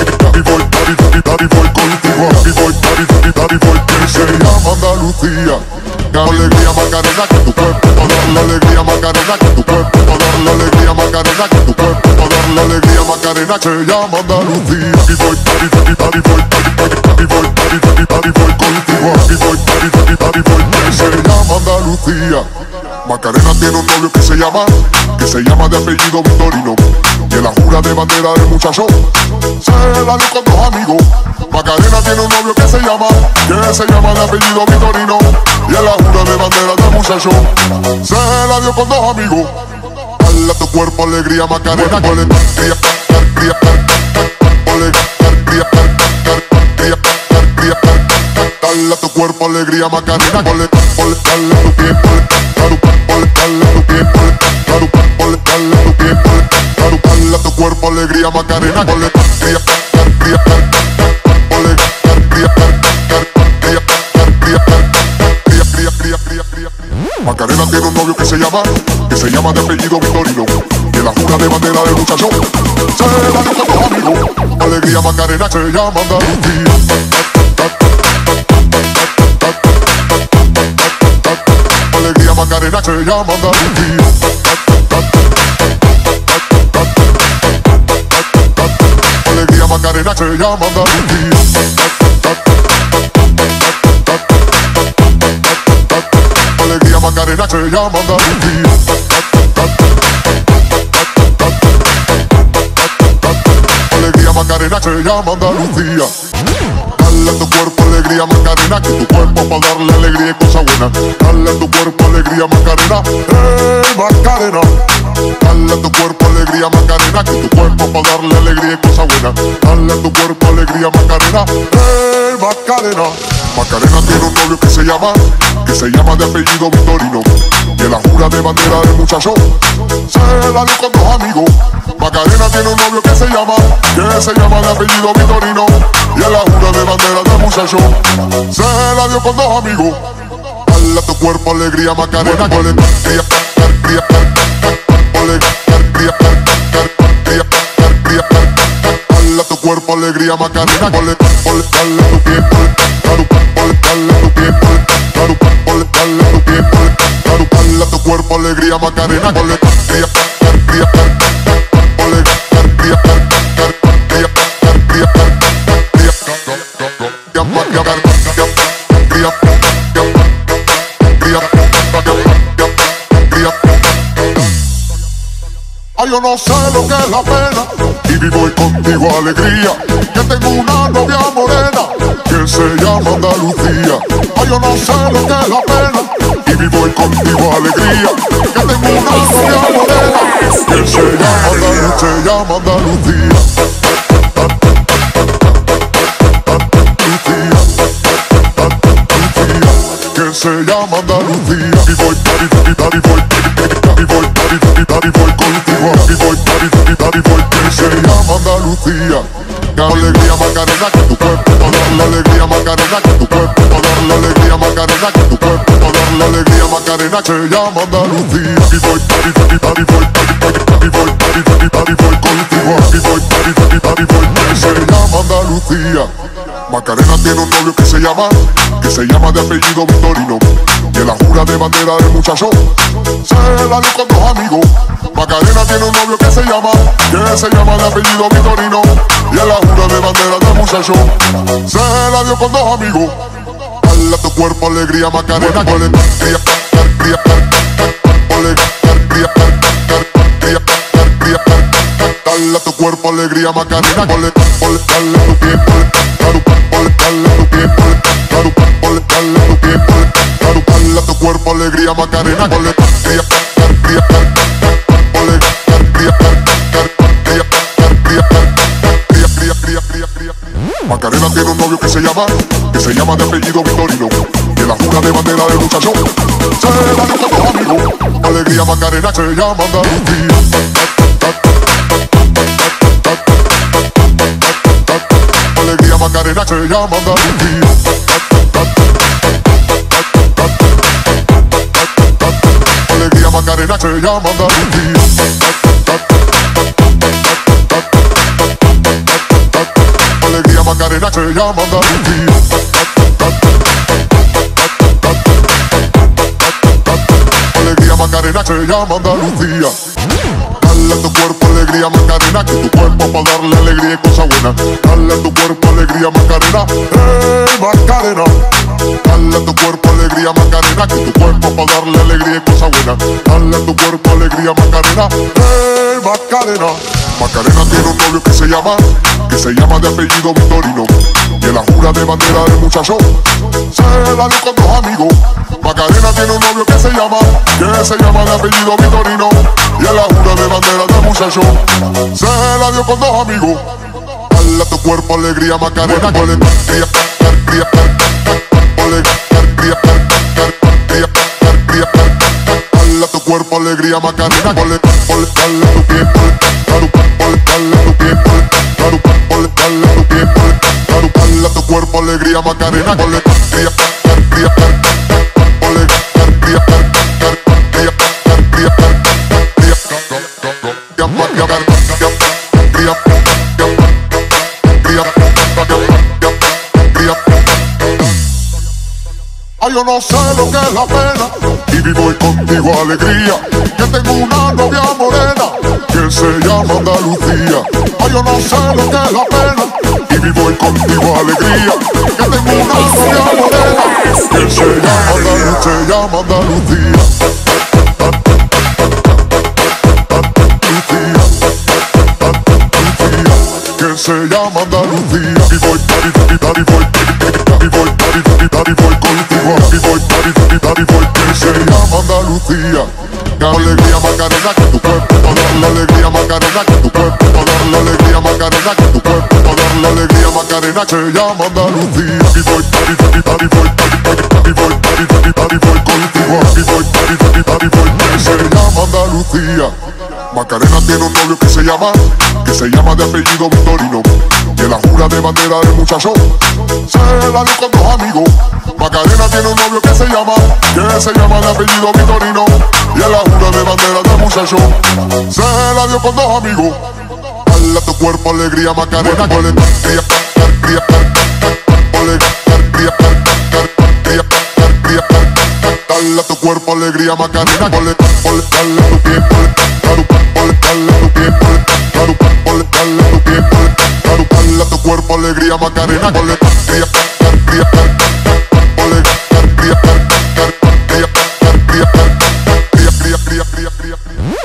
contigo y voy, daddy, daddy, daddy, voy que se llama Andalucía. Que alegría Macarena que tu cuerpo dar la alegría Macarena que tu cuerpo dar la alegría Macarena que tu cuerpo dar la alegría Macarena se llama Andalucía. Y voy, daddy, daddy, daddy, voy daddy, daddy, voy, daddy, daddy, daddy, voy contigo. Y voy, daddy, daddy, daddy, voy que se llama Andalucía. Macarena tiene un novio que se llama, que se llama de apellido Victorino. En la jura de bandera del muchacho, se dio con dos amigos. Macarena tiene un novio que se llama, que se llama de apellido Victorino. Y en la jura de bandera del muchacho, se la dio con dos amigos. Dale a tu cuerpo alegría, Macarena, Dale a tu cuerpo alegría, Macarena, dale a tu a dale, dale a tu pie, dale, dale a tu cuerpo alegría, Macarena, con alegría, alegría, alegría, alegría, Macarena tiene un novio que se llama, que se llama de apellido Victorino. Que la jura de bandera del muchacho se la dio con los amigos. Alegría Macarena se llama Andalucía. Alegría Macarena se llama Andalucía. Alegría Macarena se llama Andalucía. Alegría Macarena se llama Andalucía. Alegría Macarena se llama Andalucía. Dale a tu cuerpo alegría Macarena, que tu cuerpo para darle alegría y cosa buena. Dale a tu cuerpo alegría Macarena, eh Macarena. Dale a tu cuerpo alegría Macarena, que tu cuerpo para darle alegría y cosa buena. Dale a tu cuerpo alegría Macarena, eh Macarena. Macarena tiene un novio que se llama, que se llama de apellido Victorino. Y en la jura de bandera del muchacho, se la dio con dos amigos. Macarena tiene un novio que se llama, que se llama de apellido Victorino. Y en la jura de bandera del muchacho, se la dio con dos amigos. Dale a tu cuerpo alegría Macarena, alegría, alegría, alegría, alegría, alegría, alegría, Dale tu cuerpo alegría, Macarena. Dale, dale, tu pie, dale, dale, dale tu pie, dale, dale, dale tu pie, dale, dale tu cuerpo alegría, Macarena. Dale, alegría, alegría, alegría, alegría, alegría, alegría, yo no sé lo que es la pena y vivo contigo alegría. Que tengo una novia morena que se llama Andalucía. Ay, yo no sé lo que es la pena y vivo contigo alegría. Que tengo una novia morena que se llama Andalucía. Se llama Andalucía. se llama Andalucía y voy, y voy, y voy, y voy, y voy, y voy contigo y voy, y voy, y voy que se llama Andalucía alegría Macarena que tu cuerpo dar la alegría Macarena que tu cuerpo dar la alegría Macarena que tu cuerpo dar la alegría Macarena se llama Andalucía y voy, y voy, y voy, y voy, y voy, y voy contigo y voy, y voy, y voy que se llama Andalucía Macarena tiene un novio que se llama, que se llama de apellido Victorino. Que la jura de bandera del muchacho se la dio con dos amigos. Macarena tiene un novio que se llama, que se llama de apellido Victorino. Y en la jura de bandera del muchacho se la dio con dos amigos. Hala tu cuerpo, alegría, Macarena, Dale a tu cuerpo alegría Macarena, dale, dale, dale tu pie, dale, dale, dale tu pie, dale, dale, dale tu pie, dale, dale tu cuerpo alegría Macarena, dale, alegría, Macarena tiene un novio que se llama, que se llama de apellido Victorino, que la jura de bandera del muchacho se la dio con los amigos. Alegría Macarena se llama Andalucía. Macarena se llama Andalucía. Alegría Macarena se llama Andalucía. Macarena se llama Andalucía. Alegría Macarena se llama Andalucía. Dale a tu cuerpo alegría Macarena, que tu cuerpo para darle alegría y cosa buena. Dale tu cuerpo alegría Macarena, eh Macarena. Dale tu cuerpo alegría Macarena, que tu cuerpo para darle alegría y cosa buena. Dale tu cuerpo alegría Macarena, eh Macarena. Macarena tiene un novio que se llama, que se llama de apellido Victorino. Y la jura de bandera del muchacho se la dio con dos amigos. Macarena tiene un novio que se llama, que se llama de apellido Victorino. Y la jura de bandera del muchacho se la dio con dos amigos. Dale tu cuerpo alegría Macarena, cuerpo alegría Macarena, con dale tu pie, dale tu pie, dale tu pie, dale tu cuerpo alegría Macarena, con alegría, alegría. Ay, yo no sé lo que es la pena y vivo contigo alegría. Que tengo una novia morena que se llama Andalucía. Ay, yo no sé lo que es la pena y vivo contigo alegría. Que tengo una novia morena que se llama Andalucía. Se llama Andalucía. se llama Andalucía Y voy, y voy, y voy, y voy, y voy contigo Y voy, y voy, y voy que se llama Andalucía Alegría Macarena que tu cuerpo dar la alegría Macarena que tu cuerpo dar la alegría Macarena que tu cuerpo dar la alegría Macarena se llama Andalucía Y voy, y voy, y voy, y voy, y voy, y voy contigo Y voy, y voy, y voy que se llama Macarena tiene un novio que se llama, que se llama de apellido Victorino. Que la jura de bandera del muchacho se la dio con dos amigos. Macarena tiene un novio que se llama, que se llama de apellido Victorino. Y en la jura de bandera del muchacho se la dio con dos amigos. Dale a tu cuerpo alegría Macarena, Dale a tu cuerpo alegría Macarena, con alegría, dale a tu pie, tu cuerpo alegría Macarena,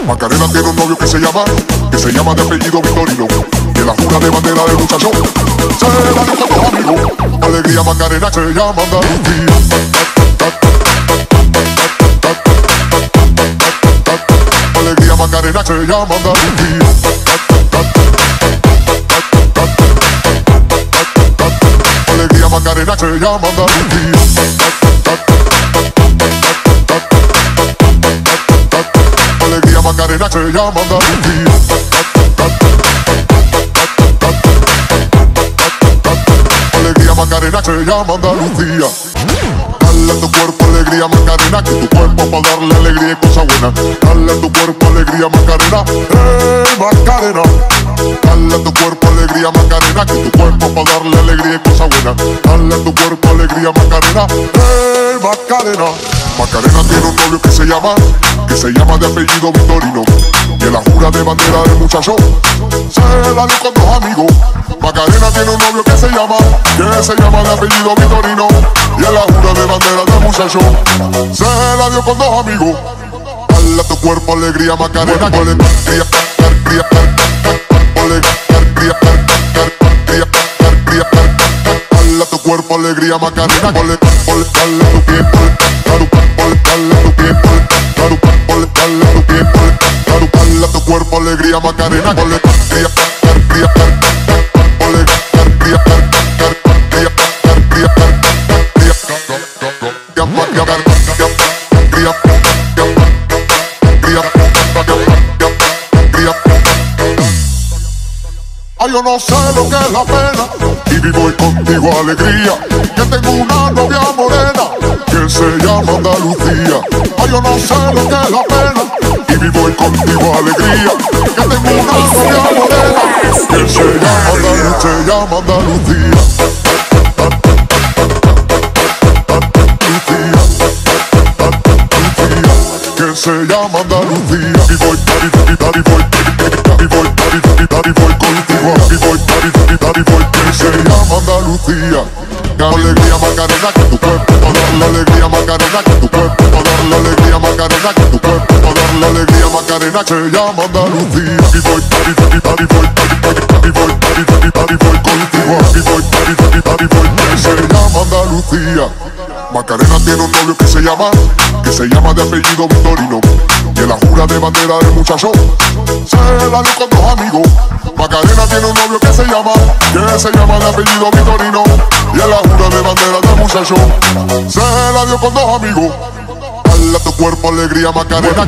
Macarena tiene un novio que se llama, que se llama de apellido Victorino, que la jura de bandera del muchacho se la con los amigos. Alegría Macarena se llama Andalucía. Macarena se llama Andalucía. Alegría Macarena se llama Andalucía. Alegría Macarena se llama Andalucía. Alegría Macarena se llama Andalucía. Dale a tu cuerpo alegría Macarena, que tu cuerpo para darle alegría y cosa buena. Dale a tu cuerpo alegría Macarena, eh Macarena. Dale a tu cuerpo alegría Macarena, que tu cuerpo para darle alegría y cosa buena. Dale a tu cuerpo alegría Macarena, eh Macarena. Macarena tiene un novio que se llama, que se llama de apellido Victorino. Y en la jura de bandera del muchacho, se la dio con dos amigos. Macarena tiene un novio que se llama, que se llama de apellido Victorino. Y en la jura de bandera del muchacho, se la dio con dos amigos. Tu cuerpo alegría Macarena, Dale a tu cuerpo alegría Macarena, con alegría, dale tu pie, dale a tu pie, dale a tu pie, dale a tu cuerpo alegría Macarena, con alegría, alegría, alegría, yo no sé lo que es la pena y vivo contigo alegría. Que tengo una novia morena que se llama Andalucía. Ay, yo no sé lo que es la pena y vivo contigo alegría. Que tengo una novia morena que se llama Andalucía. Se llama Andalucía. se llama Andalucía y voy, y voy, y voy, y voy, y voy contigo y voy, y voy, y voy que se llama Andalucía que alegría Macarena que tu cuerpo dar la alegría Macarena que tu cuerpo dar la alegría Macarena que tu cuerpo dar la alegría Macarena se llama Andalucía y voy, y voy, y voy, y voy, y y y y y Andalucía Macarena tiene un novio que se llama, que se llama de apellido Victorino. En la jura de bandera del muchacho, se la dio con dos amigos. Macarena tiene un novio que se llama, que se llama de apellido Victorino. Y la jura de bandera del muchacho, se la dio con dos amigos. Dale a tu cuerpo alegría, Macarena,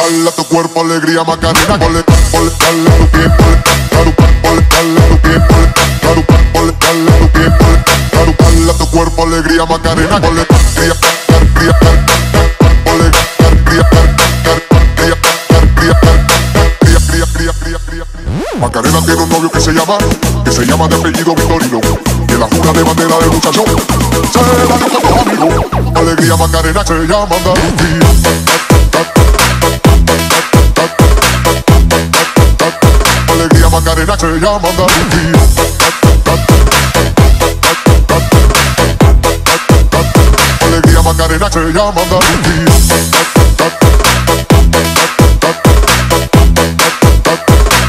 Dale a tu cuerpo alegría, Macarena, alegría, dale a tu pie, dale, dale a tu pie, dale, dale a tu pie, dale, dale tu cuerpo alegría, Macarena, con alegría, alegría, Macarena tiene un novio que se llama, que se llama de apellido Victorino. En la jura de bandera del muchacho, se la dio con dos amigos. Alegría Macarena se llama Andalucía. Macarena se llama Andalucía. Alegría Macarena se llama Andalucía.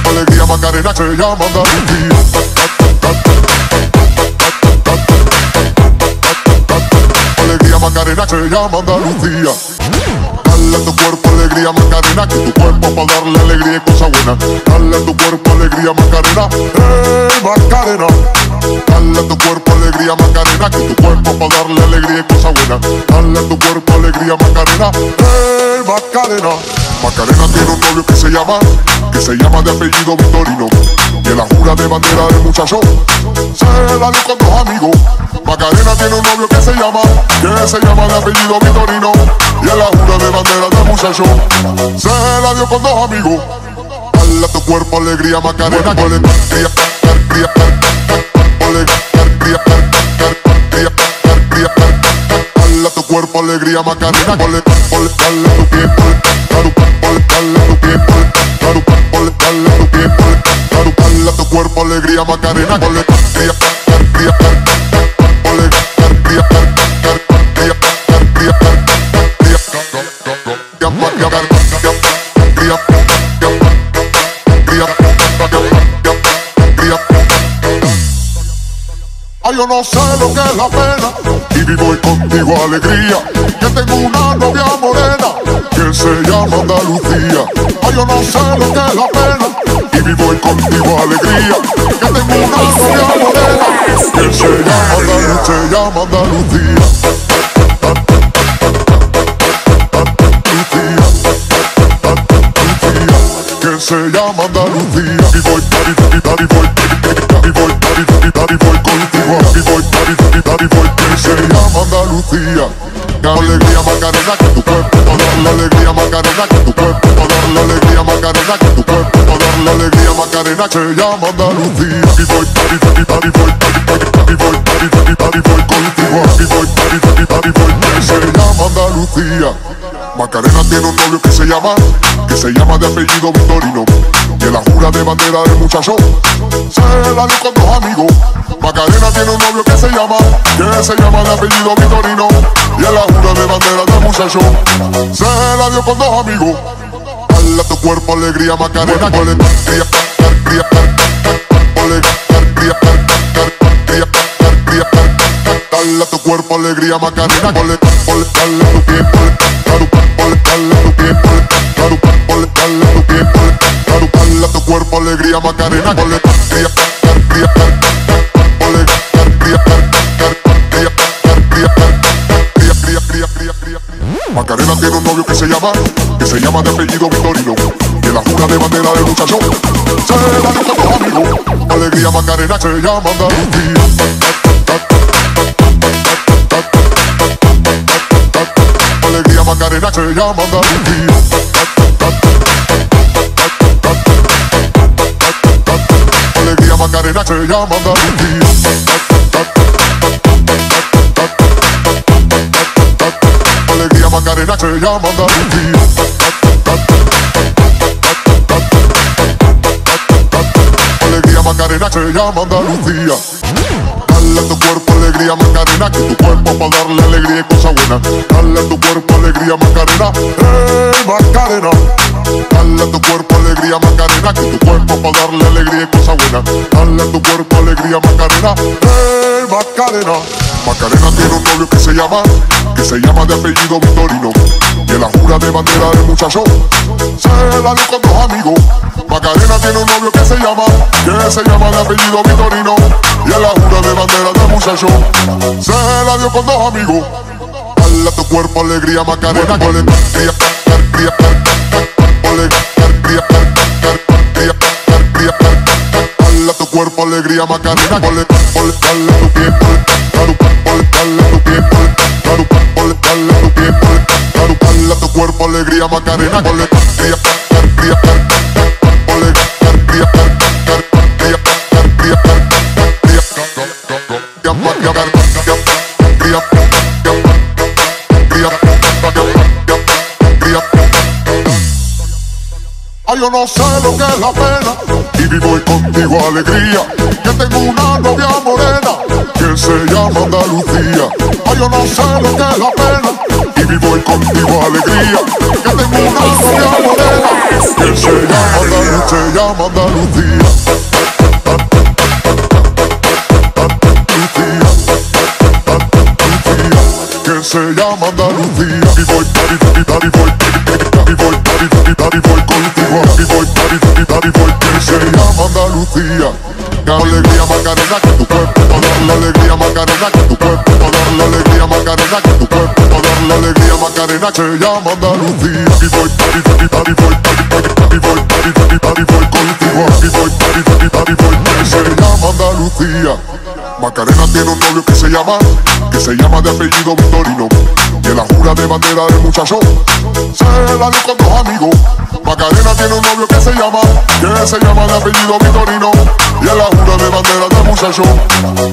Alegría Macarena se llama Andalucía. Alegría Macarena se llama Andalucía. Dale a tu cuerpo alegría Macarena, que tu cuerpo para darle alegría y cosa buena. Dale a tu cuerpo alegría Macarena, eh Macarena. Dale a tu cuerpo alegría Macarena, que tu cuerpo para darle alegría y cosa buena. Dale a tu cuerpo alegría Macarena, eh Macarena. Macarena tiene un novio que se llama, que se llama de apellido Victorino. En la jura de bandera del muchacho, se la dio con dos amigos. Macarena tiene un novio que se llama, que se llama de apellido Victorino. Y en la jura de bandera del muchacho, se la dio con dos amigos. Dale a tu cuerpo alegría Macarena, con alegría, alegría, alegría, alegría, alegría, Dale a tu cuerpo alegría Macarena, con dale a tu pie, dale, a tu dale, a tu pie, a tu cuerpo alegría Macarena, con alegría, alegría, alegría, yo no sé lo que es la pena y vivo contigo alegría. Que tengo una novia morena que se llama Andalucía. Ay, yo no sé lo que es la pena y vivo contigo alegría. Que tengo una novia morena que se llama Andalucía. Se llama Andalucía. Se llama Andalucía y voy, y voy, y voy, y voy, y voy, y voy contigo y voy, y voy, y voy que se llama Andalucía alegría Macarena que tu cuerpo dar la alegría Macarena que tu cuerpo dar la alegría Macarena que tu cuerpo dar la alegría Macarena se llama Andalucía y voy, y voy, y voy, y voy, y voy, y voy contigo y voy, y voy, y Macarena tiene un novio que se llama, que se llama de apellido Victorino. Que la jura de bandera del muchacho se la dio con dos amigos. Macarena tiene un novio que se llama, que se llama de apellido Victorino. Y en la jura de bandera del muchacho se la dio con dos amigos. Hala tu cuerpo, alegría, Macarena, con alegría, Dale a tu cuerpo alegría Macarena, dale, dale, dale tu pie, dale, dale, tu pie, dale, dale, dale tu pie, dale, dale tu cuerpo alegría Macarena, dale, alegría, Macarena tiene un novio que se llama, que se llama de apellido Victorino, que la jura de bandera del muchacho se la dio con los amigos. Alegría Macarena se llama Andalucía. Alegría Macarena se llama Andalucía. Alegría Macarena se llama Andalucía. Alegría Macarena se llama Andalucía. Alegría Macarena se llama Andalucía. Dale tu cuerpo alegría Macarena, que tu cuerpo para darle alegría y cosa buena. Dale tu cuerpo alegría Macarena, eh Macarena. Dale tu cuerpo alegría Macarena, que tu cuerpo para darle alegría y cosa buena. Dale tu cuerpo alegría Macarena, eh Macarena. Macarena tiene un novio que se llama, que se llama de apellido Victorino. Que la jura de bandera del muchacho se la dio con dos amigos. Macarena tiene un novio que se llama, que se llama de apellido Victorino. Y a la jura de bandera del muchacho se la dio con dos amigos. Dale tu cuerpo alegría Macarena, con alegría, alegría, alegría, alegría, Dale tu cuerpo alegría Macarena, con dale tu pie, tu alegría Macarena, con alegría, alegría, Ay, yo no sé lo que es la pena y vivo contigo alegría. Que tengo una novia morena que se llama Andalucía. Ay, yo no sé lo que es la pena y vivo contigo alegría. Se llama. Se llama Andalucía. se llama Andalucía y voy, y voy, y voy, y y voy, contigo y voy, y y voy que se llama Andalucía alegría Macarena que tu cuerpo dar la alegría Macarena que tu cuerpo dar la alegría Macarena que tu cuerpo dar la alegría Macarena se llama Andalucía y voy, y voy, y voy, y voy, y voy, y voy contigo y voy, y voy, y voy que se llama Andalucía Macarena tiene un novio que se llama, que se llama de apellido Victorino. Que la jura de bandera del muchacho se la dio con dos amigos. Macarena tiene un novio que se llama, que se llama de apellido Victorino. Y en la jura de bandera del muchacho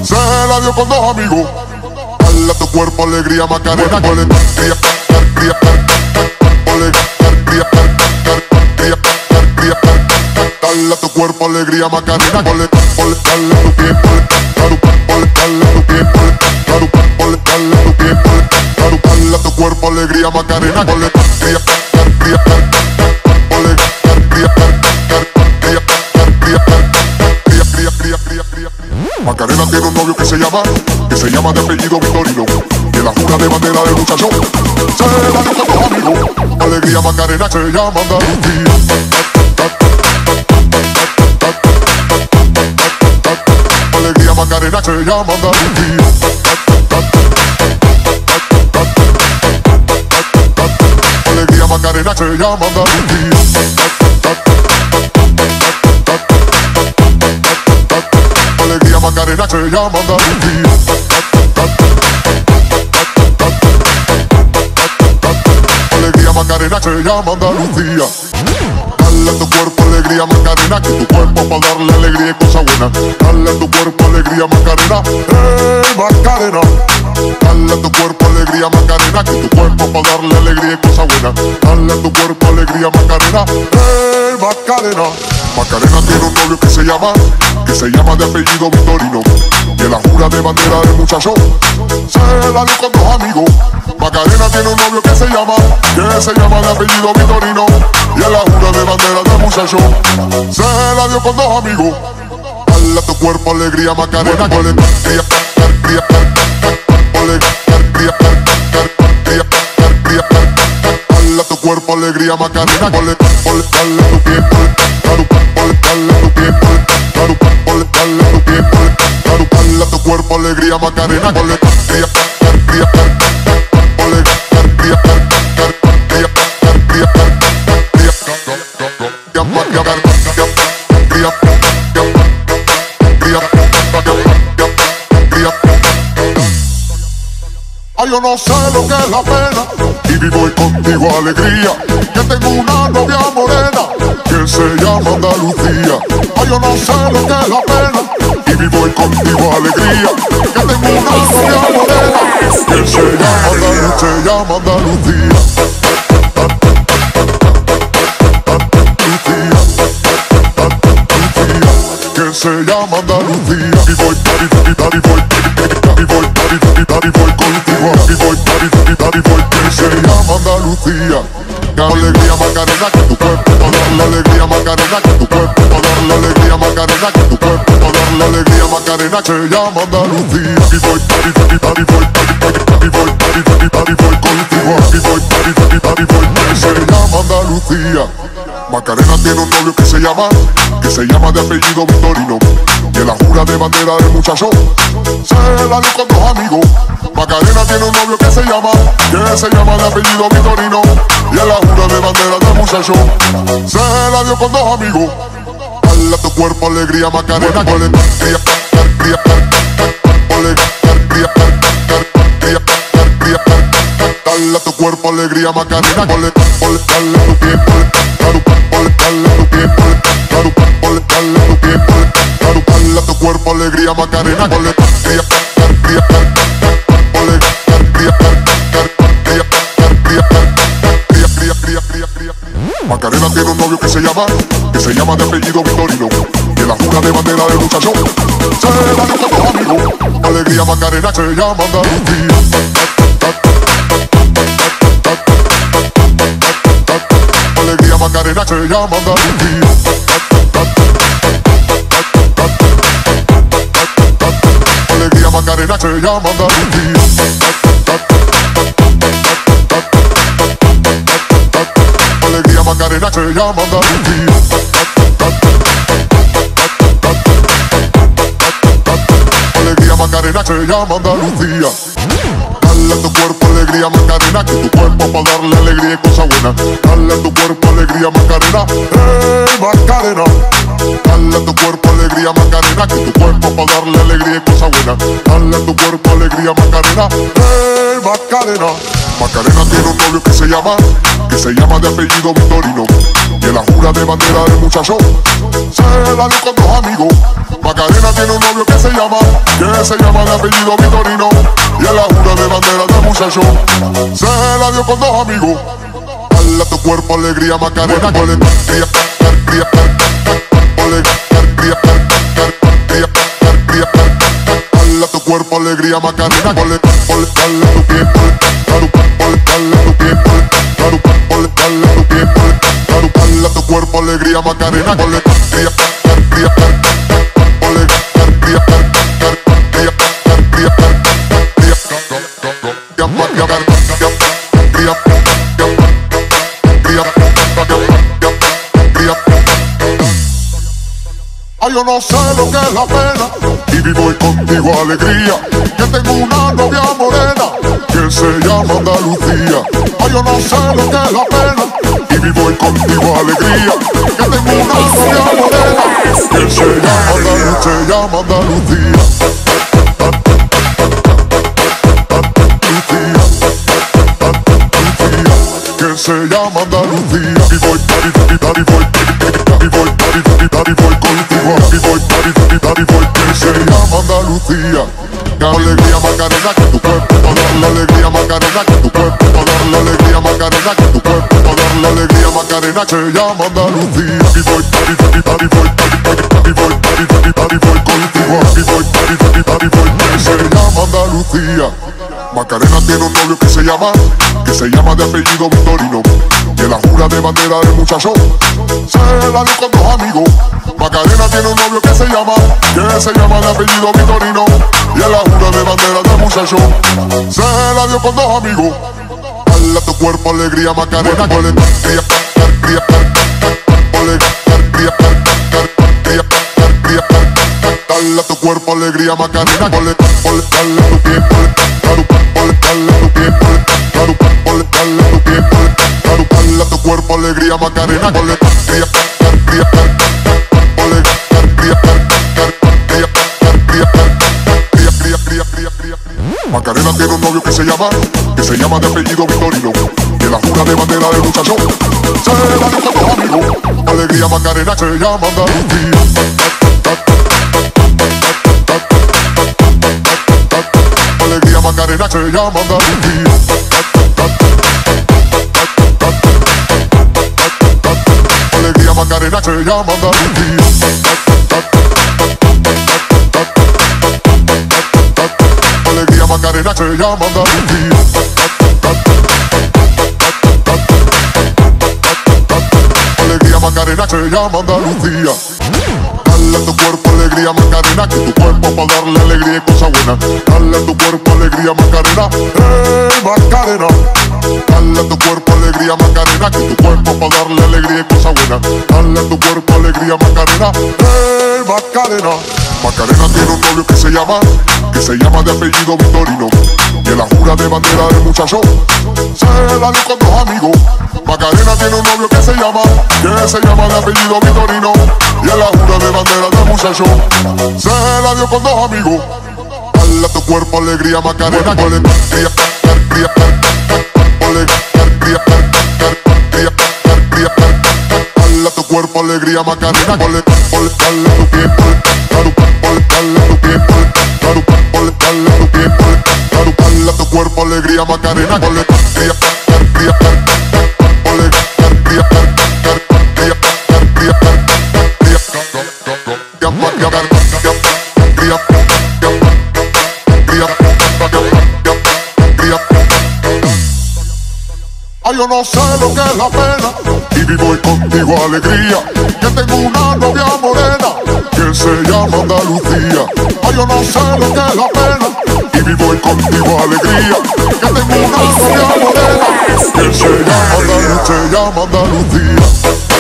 se la dio con dos amigos. Dale a tu cuerpo alegría Macarena, con alegría, alegría, alegría, alegría, Dale a tu cuerpo alegría Macarena, con dale tu pie, dale tu pie, dale tu pie, dale tu cuerpo alegría Macarena, alegría, alegría, alegría, Macarena tiene un novio que se llama se llama de apellido Victorino, que la jura de bandera del muchacho se la dio con dos amigos. Alegría Macarena se llama Andalucía. Alegría Macarena se llama Andalucía. Alegría Macarena se llama Andalucía. Andalucía. Alegría Macarena se llama Andalucía. Dale tu cuerpo alegría Macarena, que tu cuerpo para darle alegría y cosa buena. Dale tu cuerpo alegría Macarena, eh Macarena. Dale tu cuerpo alegría Macarena, que tu cuerpo para darle alegría y cosa buena. Dale tu cuerpo alegría Macarena, eh Macarena. Macarena tiene un novio que se llama, que se llama de apellido Victorino. Y en la jura de bandera del muchacho, se la dio con dos amigos. Macarena tiene un novio que se llama, que se llama de apellido Victorino. Y en la jura de bandera del muchacho, se la dio con dos amigos. Dale a tu cuerpo alegría Macarena, a tu cuerpo alegría Macarena, alegría, dale a tu pie, dale a tu pie, dale a tu pie, dale a tu cuerpo alegría Macarena, con alegría, alegría, alegría, Ay, yo no sé lo que es la pena y vivo contigo alegría. Que tengo una novia morena que se llama Andalucía. Ay, yo no sé lo que es la pena y vivo contigo alegría. Que tengo una novia morena que se llama Andalucía. Se llama Andalucía. se llama Andalucía. Y voy, daddy, voy, y voy, daddy, daddy, daddy, voy contigo. Y voy, daddy, daddy, voy, que se llama Andalucía. Alegría Macarena, que tu cuerpo dar la alegría Macarena, que tu cuerpo dar la alegría Macarena, que tu cuerpo dar la alegría Macarena, se llama Andalucía. Y voy, daddy, daddy, daddy, voy, y voy, daddy, daddy, daddy, voy contigo. Y voy, daddy, voy, se llama Andalucía. Macarena tiene un novio que se llama, que se llama de apellido Victorino. En la jura de bandera del muchacho, se la dio con dos amigos. Macarena tiene un novio que se llama, que se llama de apellido Victorino. Y la jura de bandera del muchacho, se la dio con dos amigos. Dale a tu cuerpo alegría Macarena, Dale a tu cuerpo alegría Macarena, con alegría, dale a tu pie, dale, dale a tu pie, dale, dale a tu pie, dale, dale a tu cuerpo alegría Macarena, con alegría, alegría, alegría, alegría, Macarena tiene un novio que se llama, que se llama de apellido Victorino. En la jura de bandera del muchacho, se la dio. Alegría Macarena se llama Andalucía. Macarena se llama. Alegría Macarena se llama. Alegría Macarena se llama. Alegría Macarena Andalucía. Dale a tu cuerpo alegría Macarena, que tu cuerpo para darle alegría y cosa buena. Dale a tu cuerpo alegría Macarena, eh Macarena. Dale a tu cuerpo alegría Macarena, que tu cuerpo para darle alegría y cosa buena. Dale a tu cuerpo alegría Macarena, eh Macarena. Macarena tiene un novio que se llama, que se llama de apellido Victorino. Y en la jura de bandera del muchacho, se la dio con dos amigos. Macarena tiene un novio que se llama, que se llama de apellido Victorino. Y en la jura de bandera del muchacho, se la dio con dos amigos. A tu cuerpo alegría Macarena, cuerpo alegría Macarena. Dale, dale, dale tu tiempo, dale, tu dale, tu tu cuerpo alegría Macarena. Dale, cría, cría, cría, Ay, yo no sé lo que es la pena y vivo contigo alegría. Que tengo una novia morena que se llama Andalucía. Ay, yo no sé lo que es la pena y vivo contigo alegría. Que tengo una novia morena que se llama Andalucía. Se llama Andalucía. se llama Andalucía. Y voy, y voy, y voy, La alegría Macarena que tu cuerpo, toda la alegría Macarena que tu cuerpo, toda la alegría Macarena que tu cuerpo, toda la alegría Macarena se llama Andalucía. Y voy, y voy, y voy, y voy, y voy, y voy contigo. Voy, voy, voy, que se llama Andalucía. Macarena tiene un novio que se llama, que se llama de apellido Victorino. En la jura de bandera del muchacho se la dio con dos amigos. Macarena tiene un novio que se llama, que se llama de apellido Victorino. Y en la jura de bandera del muchacho se la dio con dos amigos. Dale tu cuerpo alegría Macarena, con alegría, alegría, alegría, alegría, Dale a tu cuerpo alegría Macarena, dale, dale tu pie, dale, dale tu pie, dale, dale tu pie, dale, dale tu cuerpo alegría Macarena, dale, alegría, alegría, Macarena tiene un novio que se llama, que se llama de apellido Victorino, que la jura de bandera del muchacho se la dio con los amigos. Alegría Macarena se llama. Alegría Macarena se llama Andalucía. Macarena se llama Andalucía. Alegría Macarena se llama Andalucía. Alegría Macarena se llama Andalucía. Dale a tu cuerpo alegría Macarena, que tu cuerpo para darle alegría y cosa buena. Dale a tu cuerpo alegría Macarena, eh Macarena. Dale a tu cuerpo alegría Macarena, que tu cuerpo para darle alegría y cosa buena. Dale a tu cuerpo alegría Macarena, eh Macarena. Macarena tiene un novio que se llama, que se llama de apellido Victorino. En la jura de bandera del muchacho se la dio con dos amigos. Macarena tiene un novio que se llama, que se llama de apellido Victorino. Y en la jura de bandera del muchacho se la dio con dos amigos. Dale a tu cuerpo alegría Macarena, con alegría, alegría, alegría, alegría, alegría. Dale a tu cuerpo alegría Macarena, con alegría, dale tu pie, dale, dale tu pie, dale, dale tu pie, dale, dale a tu cuerpo alegría Macarena, con alegría, alegría, alegría, Ay, yo no sé lo que es la pena y vivo contigo alegría. Que tengo una novia morena que se llama Andalucía. Ay, yo no sé lo que es la pena y vivo contigo alegría. Que tengo una novia morena que se llama. Se llama Andalucía.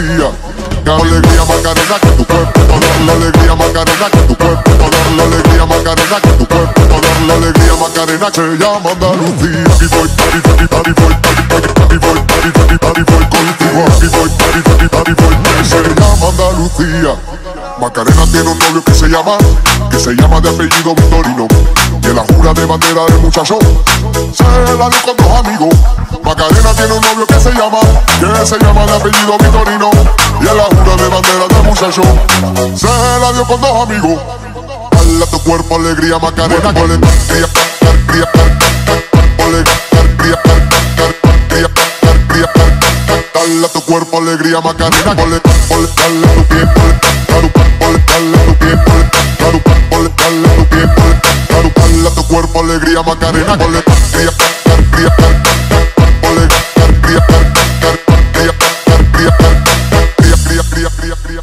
La alegría Macarena que tu cuerpo la alegría Macarena que tu cuerpo la alegría Macarena que tu cuerpo la alegría Macarena se llama Andalucía. Y voy, y voy, y voy, y voy, y voy, y voy contigo. Y voy, y voy, y voy se llama Andalucía Macarena tiene un novio que se llama, que se llama de apellido Victorino. Y en la jura de bandera del muchacho se la dio con dos amigos. Macarena tiene un novio que se llama, que se llama de apellido Victorino. Y en la jura de bandera del muchacho se la dio con dos amigos. A tu cuerpo alegría Macarena. Dale tu cuerpo alegría Macarena, con alegría, dale tu pie, dale, dale a tu pie, dale, dale a tu pie, dale, dale a tu cuerpo alegría Macarena, con alegría, alegría, alegría, alegría, alegría, alegría, alegría, alegría.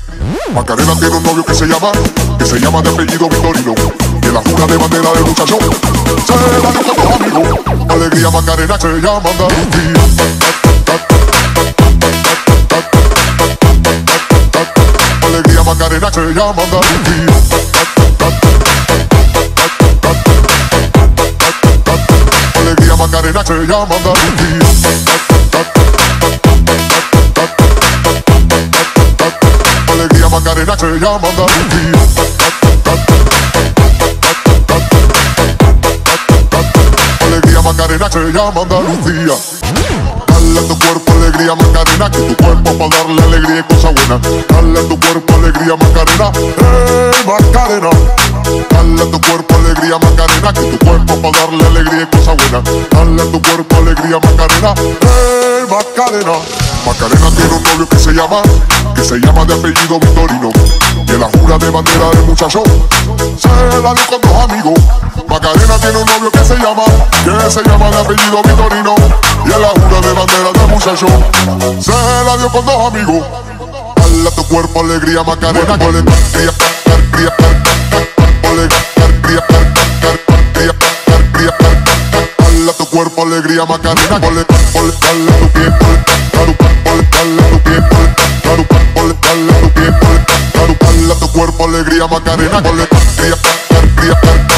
Macarena tiene un novio que se llama, que se llama de apellido Victorino, que la jura de bandera del muchacho se la dio con amigos. Alegría Macarena se llama Andalucía. Macarena se llama Andalucía. Alegría Macarena se llama Andalucía. Alegría Macarena se llama Andalucía. Alegría Macarena se llama Andalucía. Dale a tu cuerpo alegría Macarena, que tu cuerpo para darle alegría y cosa buena. Dale a tu cuerpo alegría Macarena, eh Macarena. Dale tu cuerpo alegría Macarena, que tu cuerpo para darle alegría y cosa buena. Dale tu cuerpo alegría Macarena, eh Macarena. Macarena tiene un novio que se llama, que se llama de apellido Victorino. En la jura de bandera del muchacho se la dio con dos amigos. Macarena tiene un novio que se llama, que se llama de apellido Victorino. Y en la jura de bandera del muchacho se la dio con dos amigos. Dale a tu cuerpo alegría Macarena, con alegría, alegría, alegría, alegría, alegría, Dale a tu cuerpo alegría Macarena, dale tu pie, dale tu pie, dale a tu pie, dale a tu cuerpo alegría Macarena, con alegría, alegría, alegría,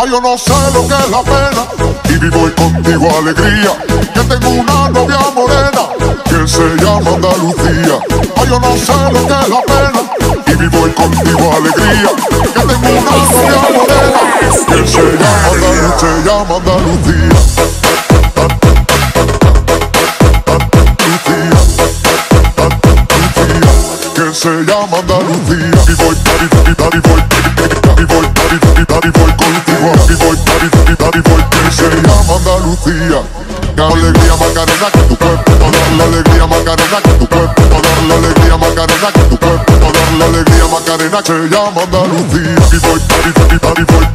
Ay, yo no sé lo que es la pena y vivo contigo alegría. Que tengo una novia morena que se llama Andalucía. Ay, yo no sé lo que es la pena y vivo contigo alegría. Que tengo una novia morena que se llama Andalucía. Se llama Andalucía. se llama Andalucía y voy, daddy, daddy, daddy, voy contigo y voy, daddy, daddy, daddy, voy que se llama Andalucía que alegría Macarena que tu cuerpo dar la alegría Macarena que tu cuerpo dar la alegría Macarena que tu cuerpo dar la alegría Macarena se llama Andalucía y voy, daddy, daddy, daddy, voy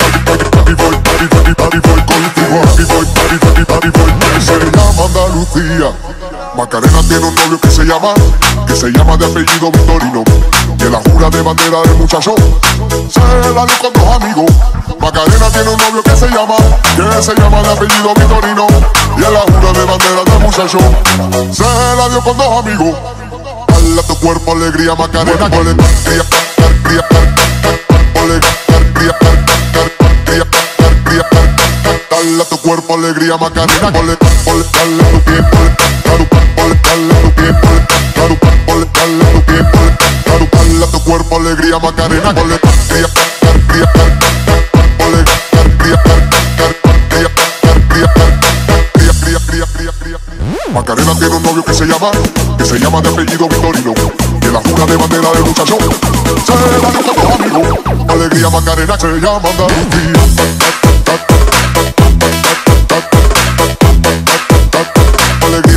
y voy, daddy, daddy, daddy, voy contigo y voy, daddy, daddy, daddy, voy que se llama Andalucía Macarena tiene un novio que se llama, que se llama de apellido Victorino. En la jura de bandera del muchacho se la dio con dos amigos. Macarena tiene un novio que se llama, que se llama de apellido Victorino. Y en la jura de bandera del muchacho se la dio con dos amigos. Dale a tu cuerpo alegría Macarena, con alegría, alegría, alegría, Dale tu cuerpo alegría Macarena, con alegría, dale tu pie, dale a tu pie, dale a tu pie, dale tu cuerpo alegría Macarena, con alegría, alegría, Macarena tiene un novio que se llama, que se llama de apellido Victorino. En la jura de bandera del muchacho se la dio. Alegría Macarena se llama Andalucía.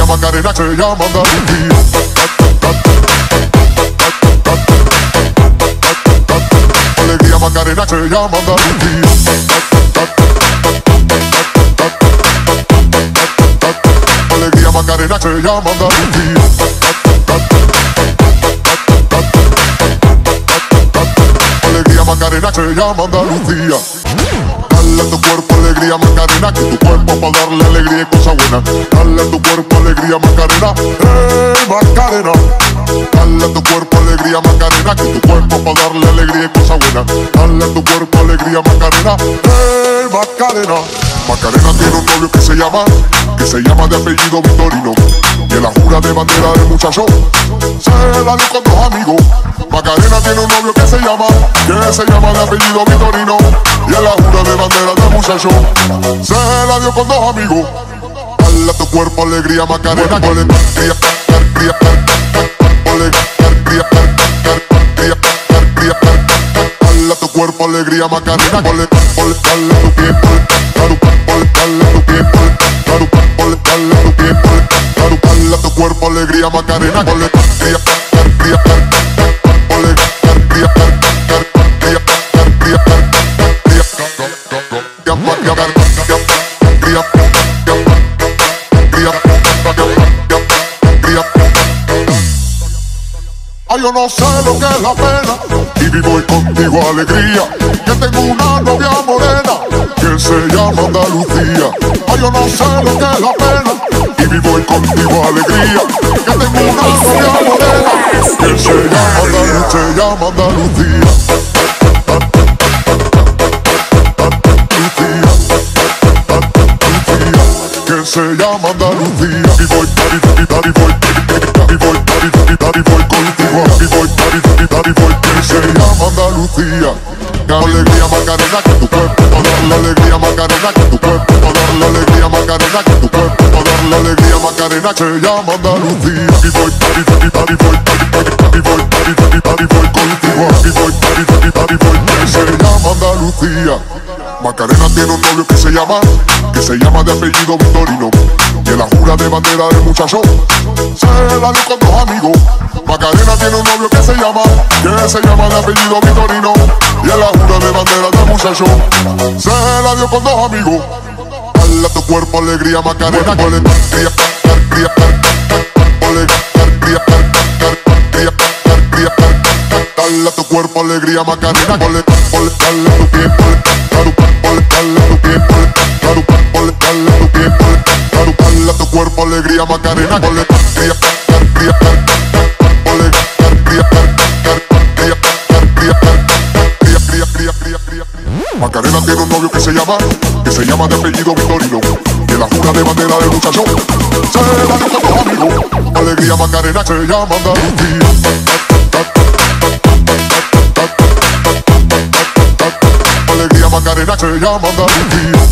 Macarena se llama Andalucía. Alegría Macarena se llama Andalucía. Alegría Macarena se llama Andalucía. Alegría Macarena se llama Andalucía. Dale a tu cuerpo alegría Macarena, que tu cuerpo para darle alegría y cosa buena. Dale a tu cuerpo alegría Macarena, eh Macarena. Dale a tu cuerpo alegría Macarena, que tu cuerpo para darle alegría y cosa buena. Dale a tu cuerpo alegría Macarena, eh Macarena. Macarena tiene un novio que se llama, que se llama de apellido Victorino. Y en la jura de bandera del muchacho se la dio con dos amigos. Macarena tiene un novio que se llama, que se llama de apellido Victorino. Y en la jura de bandera del muchacho se la dio con dos amigos. Dale a tu cuerpo alegría Macarena, Dale a tu cuerpo alegría, Macarena. Dale tu tiempo. Dale, dale a tu tiempo. Dale, dale a tu tiempo. Dale a tu cuerpo alegría, Macarena. Ay, yo no sé lo que es la pena y vivo contigo alegría. Que tengo una novia morena que se llama Andalucía. Ay, yo no sé lo que es la pena y vivo contigo alegría. Que tengo una novia morena que se llama Andalucía. Se llama Andalucía. se llama Andalucía y voy, y voy, y voy, y voy, y voy, y voy contigo y voy, y voy, y voy que se llama Andalucía la alegría Macarena que tu cuerpo toda la alegría Macarena que tu cuerpo toda la alegría Macarena que tu cuerpo toda la alegría Macarena se llama Andalucía y voy, y voy, y voy, y voy, y voy, y voy contigo y voy, y voy, y voy que se llama Andalucía Macarena tiene un novio que se llama, que se llama de apellido Victorino. Y en la jura de bandera del muchacho se la dio con dos amigos. Macarena tiene un novio que se llama, que se llama de apellido Victorino. Y en la jura de bandera del muchacho se la dio con dos amigos. Dale tu cuerpo alegría, Macarena, alegría, alegría, Dale a tu cuerpo alegría, Macarena, dale, dale tu pie, tu cuerpo alegría Macarena Macarena tiene un novio que se llama, que se llama de apellido Victorino, que la jura de bandera del muchacho se la dio con. Alegría Macarena se llama Andalucía. Alegría Macarena se llama Andalucía.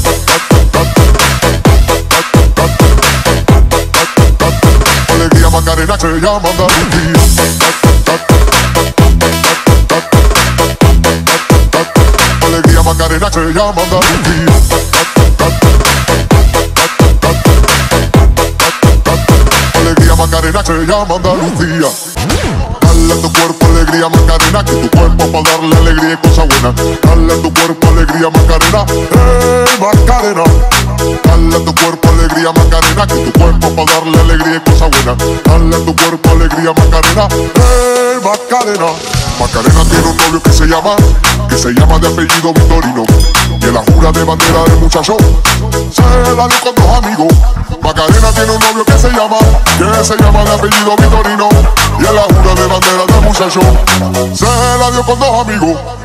Macarena se llama Andalucía. Alegría Macarena se llama Andalucía. Alegría Macarena se llama Andalucía. Dale a tu cuerpo alegría Macarena, que tu cuerpo para darle alegría y cosa buena. Dale a tu cuerpo alegría Macarena, eh Macarena. Dale tu cuerpo alegría Macarena, que tu cuerpo para darle alegría y cosa buena. Dale tu cuerpo alegría Macarena, eh Macarena. Macarena tiene un novio que se llama, que se llama de apellido Victorino. En la jura de bandera del muchacho se la dio con dos amigos. Macarena tiene un novio que se llama, que se llama de apellido Victorino. Y en la jura de bandera del muchacho se la dio con dos amigos.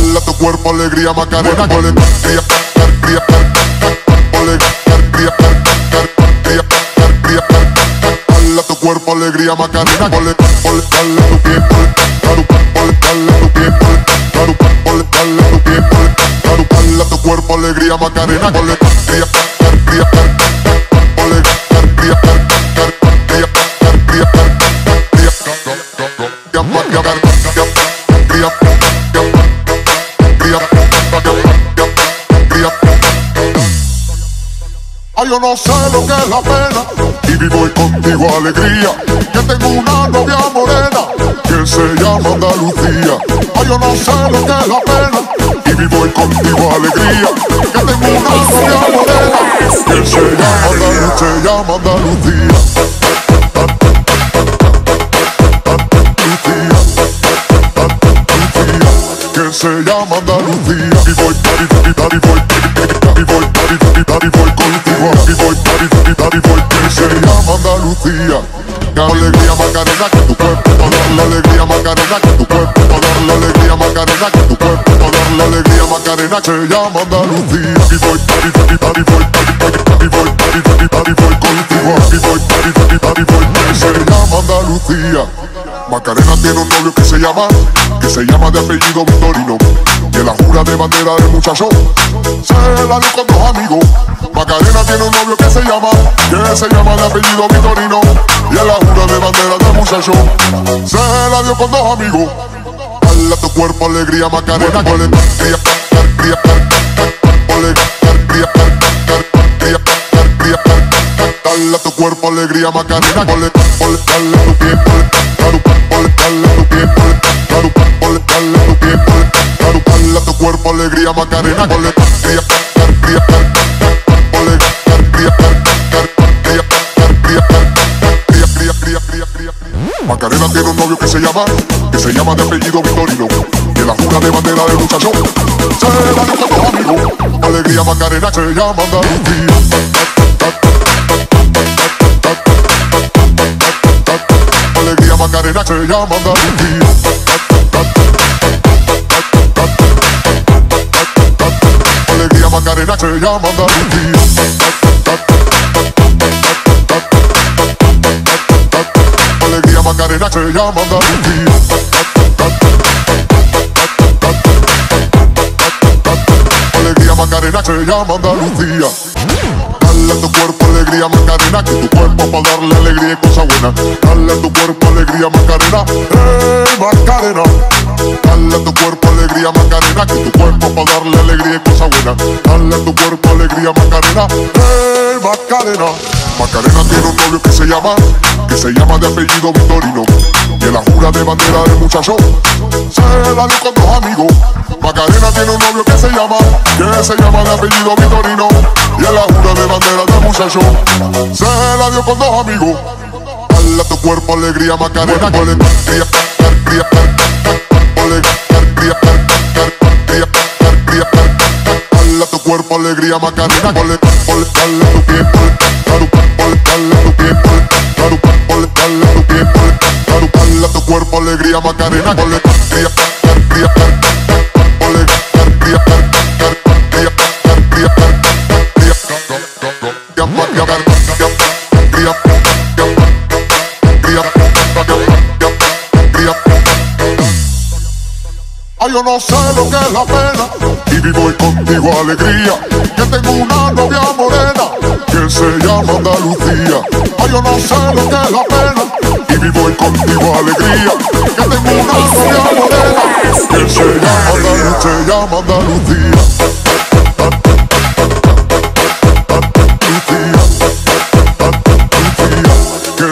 Dale a tu cuerpo alegría Macarena, con alegría, alegría, alegría, alegría, alegría, Dale a tu cuerpo alegría Macarena, con dale tu pie, dale tu pie, dale tu pie, dale tu cuerpo alegría Macarena, alegría, alegría, alegría, Ay, yo no sé lo que es la pena y vivo contigo alegría. Que tengo una novia morena que se llama Andalucía. Ay, yo no sé lo que es la pena y vivo contigo alegría. Que tengo una novia morena que se llama Andalucía. Se llama Andalucía. Que se llama Andalucía y voy, y voy, y voy, y voy, y voy, y voy contigo y voy, y voy, y voy que se llama Andalucía alegría Macarena que tu cuerpo la alegría Macarena que tu cuerpo la alegría Macarena que tu cuerpo la alegría Macarena se llama Andalucía y voy, y voy, y voy, y voy, y voy, y voy contigo y voy, y voy, y voy que se llama Andalucía Macarena tiene un novio que se llama, que se llama de apellido Victorino. Y en la jura de bandera del muchacho se la dio con dos amigos. Macarena tiene un novio que se llama, que se llama de apellido Victorino. Y en la jura de bandera del muchacho se la dio con dos amigos. Dale a tu cuerpo alegría Macarena, a tu cuerpo alegría Macarena, tu alegría Macarena, con alegría, alegría, alegría, alegría, alegría, Macarena tiene un novio que se llama, que se llama de apellido Victorino, que la jura de bandera del muchacho se la dio con amigos. Alegría Macarena se llama. Macarena se llama Andalucía. Alegría Macarena se llama Andalucía. Alegría Macarena se llama Andalucía. Alegría Macarena se llama Andalucía. Dale a tu cuerpo alegría Macarena, que tu cuerpo para darle alegría y cosa buena. Dale a tu cuerpo alegría Macarena, eh Macarena. Dale a tu cuerpo alegría Macarena, que tu cuerpo para darle alegría y cosa buena. Dale a tu cuerpo alegría Macarena, eh Macarena. Macarena tiene un novio que se llama, que se llama de apellido Victorino. Y en la jura de bandera del muchacho, se la dio con dos amigos. Macarena tiene un novio que se llama, que se llama de apellido Victorino. Y en la jura de bandera del muchacho, se la dio con dos amigos. Dale a tu cuerpo alegría Macarena, alegría, alegría, alegría, tu cuerpo alegría Macarena, dale dale tu pie, tu pie, tu cuerpo alegría Macarena, alegría, alegría, alegría, Ay, yo no sé lo que es la pena y vivo contigo alegría. Que tengo una novia morena que se llama Andalucía. Ay, yo no sé lo que es la pena y vivo contigo alegría. Que tengo una novia morena que se llama Andalucía. Se llama Andalucía.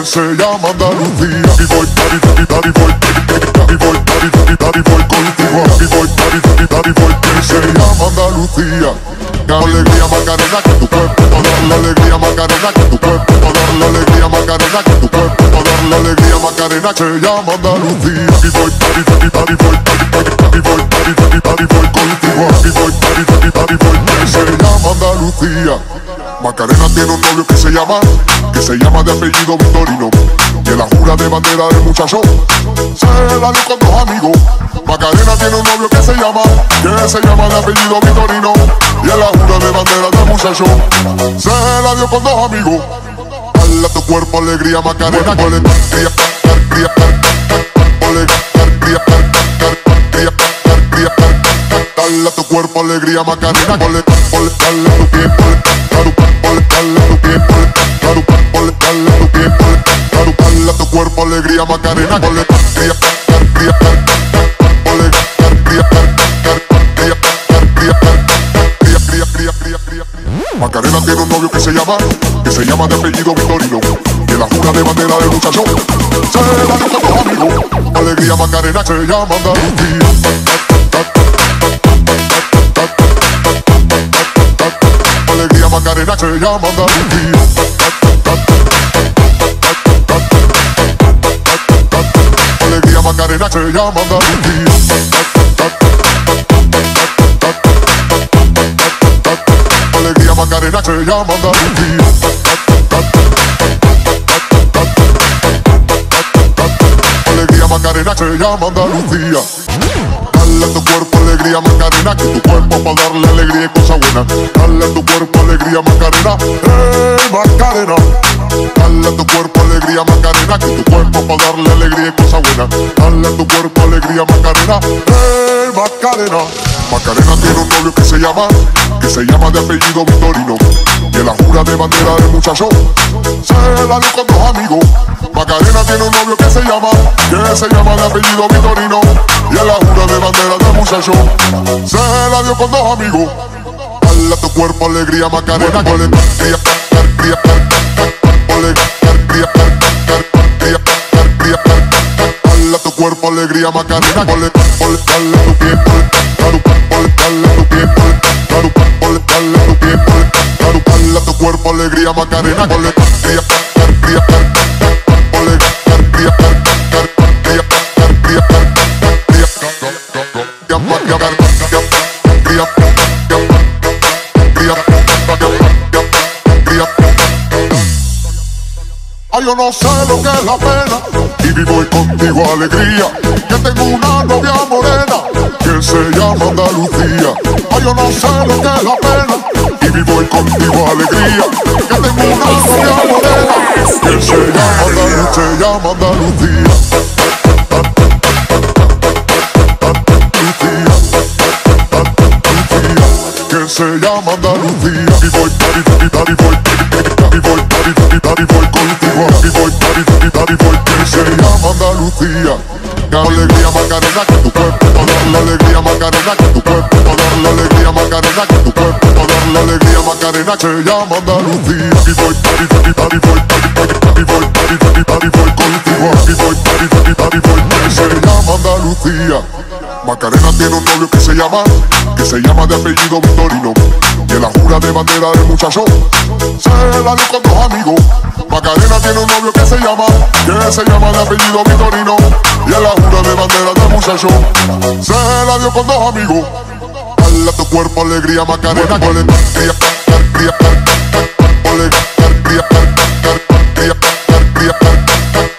se llama Andalucía y voy, daddy, daddy, daddy, voy y voy, daddy, daddy, daddy, voy contigo y voy, daddy, daddy, daddy, voy que se llama Andalucía que alegría Macarena que tu cuerpo para dar la alegría Macarena que tu cuerpo para dar la alegría Macarena que tu cuerpo para dar la alegría Macarena se llama Andalucía y voy, daddy, daddy, daddy, voy y voy, daddy, daddy, daddy, voy contigo y voy, daddy, daddy, daddy, voy que se llama Andalucía Macarena tiene un novio que se llama, que se llama de apellido Victorino. En la jura de bandera del muchacho, se la dio con dos amigos. Macarena tiene un novio que se llama, que se llama de apellido Victorino. Y la jura de bandera del muchacho, se la dio con dos amigos. Dale a tu cuerpo alegría Macarena, alegría, alegría, alegría, alegría, Dale tu cuerpo alegría Macarena, alegría, dale a tu pie, dale a tu pie, dale a tu pie, dale a tu cuerpo alegría Macarena, alegría, Macarena tiene un novio que se llama, que se llama de apellido Victorino. En la jura de bandera del muchacho, se la dio con amigos. Alegría Macarena se llama Andalucía. Macarena se llama Andalucía. Alegría Macarena se llama. Alegría Macarena. Alegría Macarena tu cuerpo alegría Macarena, que tu cuerpo para darle alegría y cosa buena. Dale a tu cuerpo alegría Macarena, eh Macarena. Dale a tu cuerpo alegría Macarena, que tu cuerpo para darle alegría y cosa buena. Dale a tu cuerpo alegría Macarena, eh Macarena. Macarena tiene un novio que se llama, que se llama de apellido Victorino. En la jura de bandera del muchacho, se la dio con dos amigos. Macarena tiene un novio que se llama, que se llama de apellido Victorino. Y en la jura de bandera del muchacho, se la dio con dos amigos. Dale a tu cuerpo alegría Macarena, con alegría, alegría, alegría, alegría, alegría, Dale tu cuerpo alegría Macarena, con alegría, dale tu pie, dale tu pie, dale tu pie, dale Baila tu cuerpo, alegría, Macarena. Ponle alegría, alegría, Ponle alegría, alegría, alegría, Ay, yo no sé lo que es la pena y vivo hoy contigo alegría. Que tengo una novia morena que se llama Andalucía. Ay, yo no sé lo que es la pena y vivo contigo alegría. Que tengo una novia morena que se llama Andalucía. Se llama Andalucía. se llama Andalucía y voy, y voy, y voy, y y voy, y contigo y voy, y voy, y se llama Andalucía alegría Macarena que tu cuerpo la alegría Macarena, que tu cuerpo no dar la alegría, Macarena, que tu cuerpo no la alegría, Macarena, se llama Andalucía. Aquí voy, aquí voy, aquí voy, aquí voy, aquí voy, aquí voy, Andalucía Macarena tiene un novio que se llama, que se llama de apellido Victorino. Y en la jura de bandera del muchacho se la dio con dos amigos. Macarena tiene un novio que se llama, que se llama de apellido Victorino. Y en la jura de bandera del muchacho se la dio con dos amigos. Dale tu cuerpo alegría, Macarena, con alegría, alegría, alegría,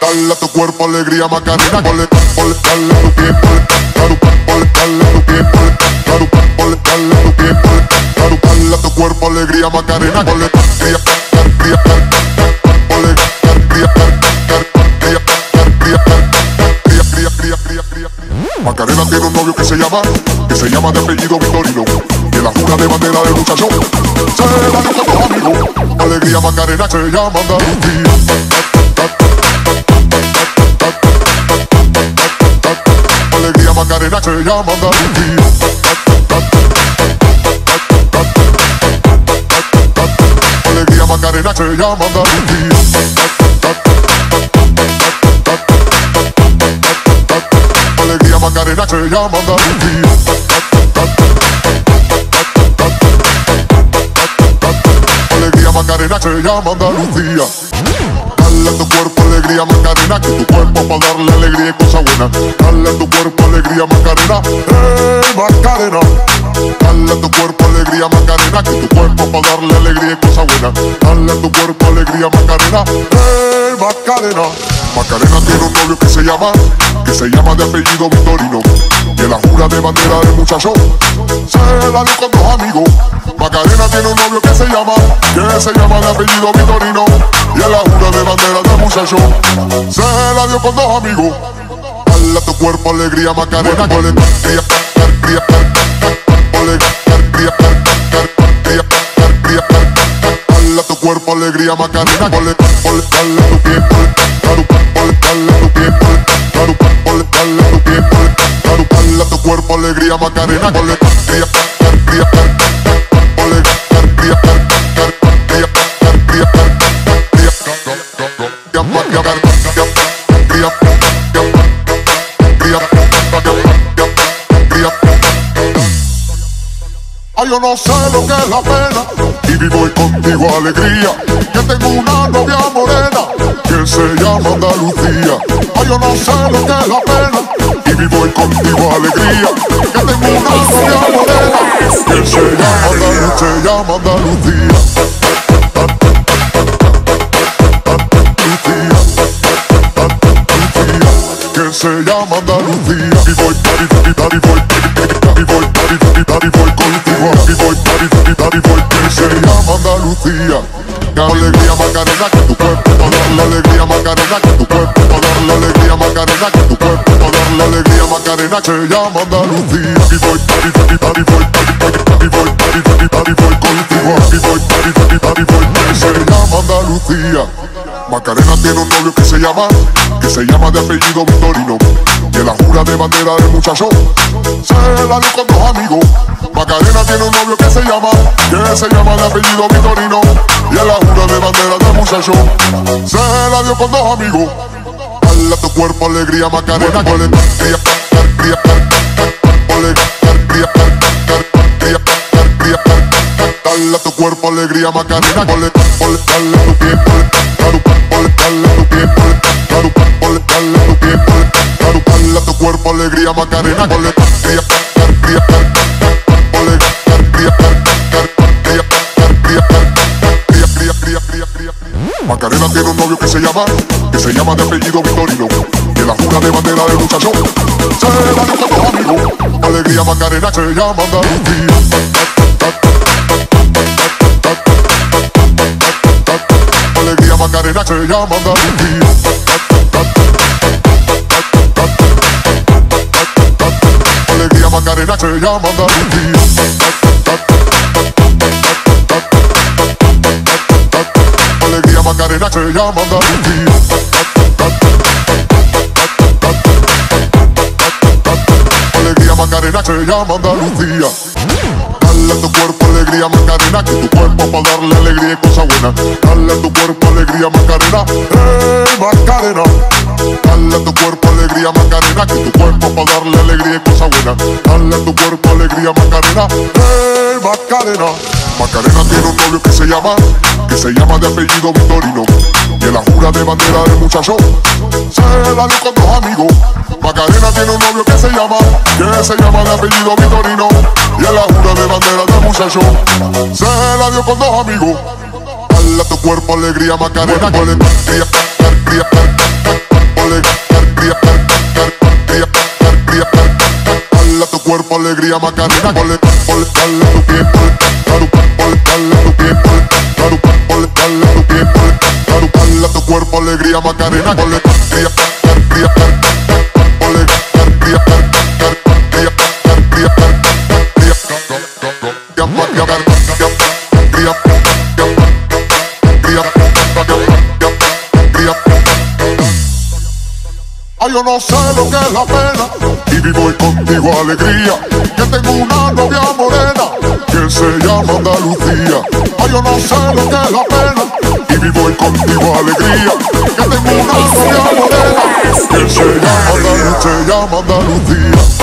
Dale a tu cuerpo alegría, Macarena, tu alegría, Macarena, alegría, alegría, Macarena tiene un novio que se llama, que se llama de apellido Victorino, que la jura de bandera del muchacho se la dio con los amigos. Alegría Macarena se llama Andalucía. Alegría Macarena se llama Andalucía. Macarena se llama Andalucía. Alegría Macarena se llama Andalucía. Alegría Macarena se llama Andalucía. Dale a tu cuerpo alegría Macarena, que tu cuerpo para darle alegría y cosa buena. Dale a tu cuerpo alegría Macarena, eh Macarena. Dale a tu cuerpo alegría Macarena, que tu cuerpo para darle alegría y cosa buena. Dale a tu cuerpo alegría Macarena, eh Macarena. Macarena tiene un novio que se llama, que se llama de apellido Victorino. En la jura de bandera del muchacho se la dio con dos amigos. Macarena tiene un novio que se llama, que se llama de apellido Victorino. Y en la jura de bandera del muchacho se la dio con dos amigos. Dale a tu cuerpo alegría Macarena, alegría, alegría, alegría. Dale tu cuerpo alegría Macarena, con alegría, dale tu pie, dale, dale tu pie, dale, dale tu pie, dale, dale tu cuerpo alegría Macarena, con alegría, alegría, alegría, Ay, yo no sé lo que es la pena y vivo contigo alegría. Que tengo una novia morena que se llama Andalucía. Ay, yo no sé lo que es la pena y vivo contigo alegría. Que tengo una novia morena que se llama Andalucía. Se llama Andalucía. que se llama Andalucía y voy, y voy, y voy, y voy, y voy, y voy contigo y voy, y voy, y voy que se llama Andalucía. Alegría Macarena que tu cuerpo toda la alegría Macarena que tu cuerpo toda la alegría Macarena que tu cuerpo toda la alegría Macarena se llama Andalucía y voy, y voy, y voy, y voy, y voy, y voy, contigo y voy, y voy, y voy que se llama Andalucía. Macarena tiene un novio que se llama, que se llama de apellido Victorino. En la jura de bandera del muchacho se la dio con dos amigos. Macarena tiene un novio que se llama, que se llama de apellido Victorino. Y en la jura de bandera del muchacho se la dio con dos amigos. Hala tu cuerpo, alegría, Macarena. Ponle alegría, alegría, alegría, alegría, alegría. Hala tu cuerpo, alegría, Macarena. Ponle, ponle, dale tu pie, ponle, dale, ponle, dale tu pie, ponle, dale, ponle, dale tu pie, ponle, dale, hala tu cuerpo, alegría, Macarena. Ponle, alegría, alegría, ponle, alegría, alegría, alegría, alegría, alegría, alegría. Macarena tiene un novio que se llama que se llama de apellido Victorino. Que la jura de bandera del muchacho se la dio con los amigos. Alegría Macarena se llama Andalucía. Alegría Macarena se llama Andalucía. Alegría Macarena se llama Andalucía. Se. Alegría Macarena se llama Andalucía. Dale a tu cuerpo alegría Macarena, que tu cuerpo para darle alegría y cosa buena. Dale tu cuerpo alegría Macarena, eh Macarena. Dale tu cuerpo alegría Macarena, que tu cuerpo para darle alegría y cosa buena. Dale tu cuerpo alegría Macarena, eh Macarena. Macarena tiene un novio que se llama, que se llama de apellido Victorino. Y en la jura de bandera del muchacho, se la dio con dos amigos. Macarena tiene un novio que se llama, que se llama de apellido Victorino. Y en la jura de bandera del muchacho, se la dio con dos amigos. Dale a tu cuerpo alegría Macarena, alegría, tu cuerpo alegría Macarena, alegría, dale a tu pie, dale a tu pie, dale a tu pie, tu cuerpo alegría Macarena, alegría, alegría, alegría, Ay, yo no sé lo que es la pena y vivo contigo alegría. Que tengo una novia morena que se llama Andalucía. Ay, yo no sé lo que es la pena y vivo contigo alegría. Que tengo una novia morena que se llama Andalucía. Se llama Andalucía.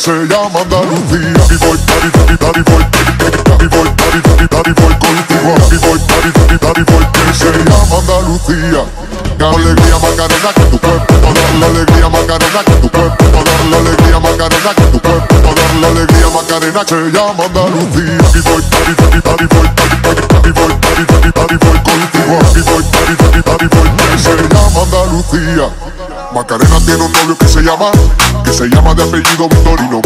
se llama Andalucía y voy, voy contigo y voy, daddy, daddy, daddy, voy que se llama Andalucía alegría Macarena que tu cuerpo dar la alegría Macarena que tu cuerpo dar la alegría Macarena que tu cuerpo dar la alegría Macarena se llama Andalucía y voy, daddy, daddy, daddy, voy y voy, daddy, daddy, daddy, voy contigo y voy, daddy, daddy, daddy, voy que se llama Andalucía Macarena tiene un novio que se llama, que se llama de apellido Victorino.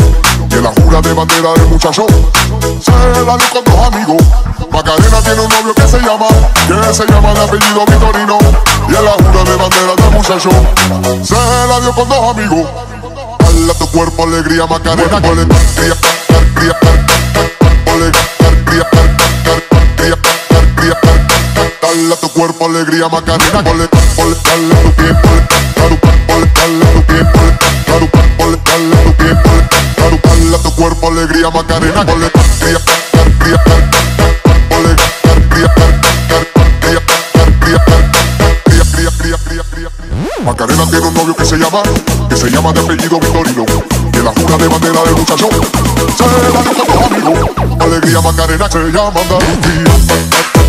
Y en la jura de bandera del muchacho, se la dio con dos amigos. Macarena tiene un novio que se llama, que se llama de apellido Victorino. Y la jura de bandera del muchacho, se la dio con dos amigos. Dale a tu cuerpo alegría Macarena, Dale a tu cuerpo alegría Macarena, dale a tu pie, dale a tu pie, dale a tu pie, dale a tu cuerpo alegría Macarena, alegría, alegría, alegría, alegría, Macarena tiene un novio que se llama, que se llama de apellido Victorino. Y en la jura de bandera del muchacho, se la dio con amigos. Alegría Macarena se llama Andalucía.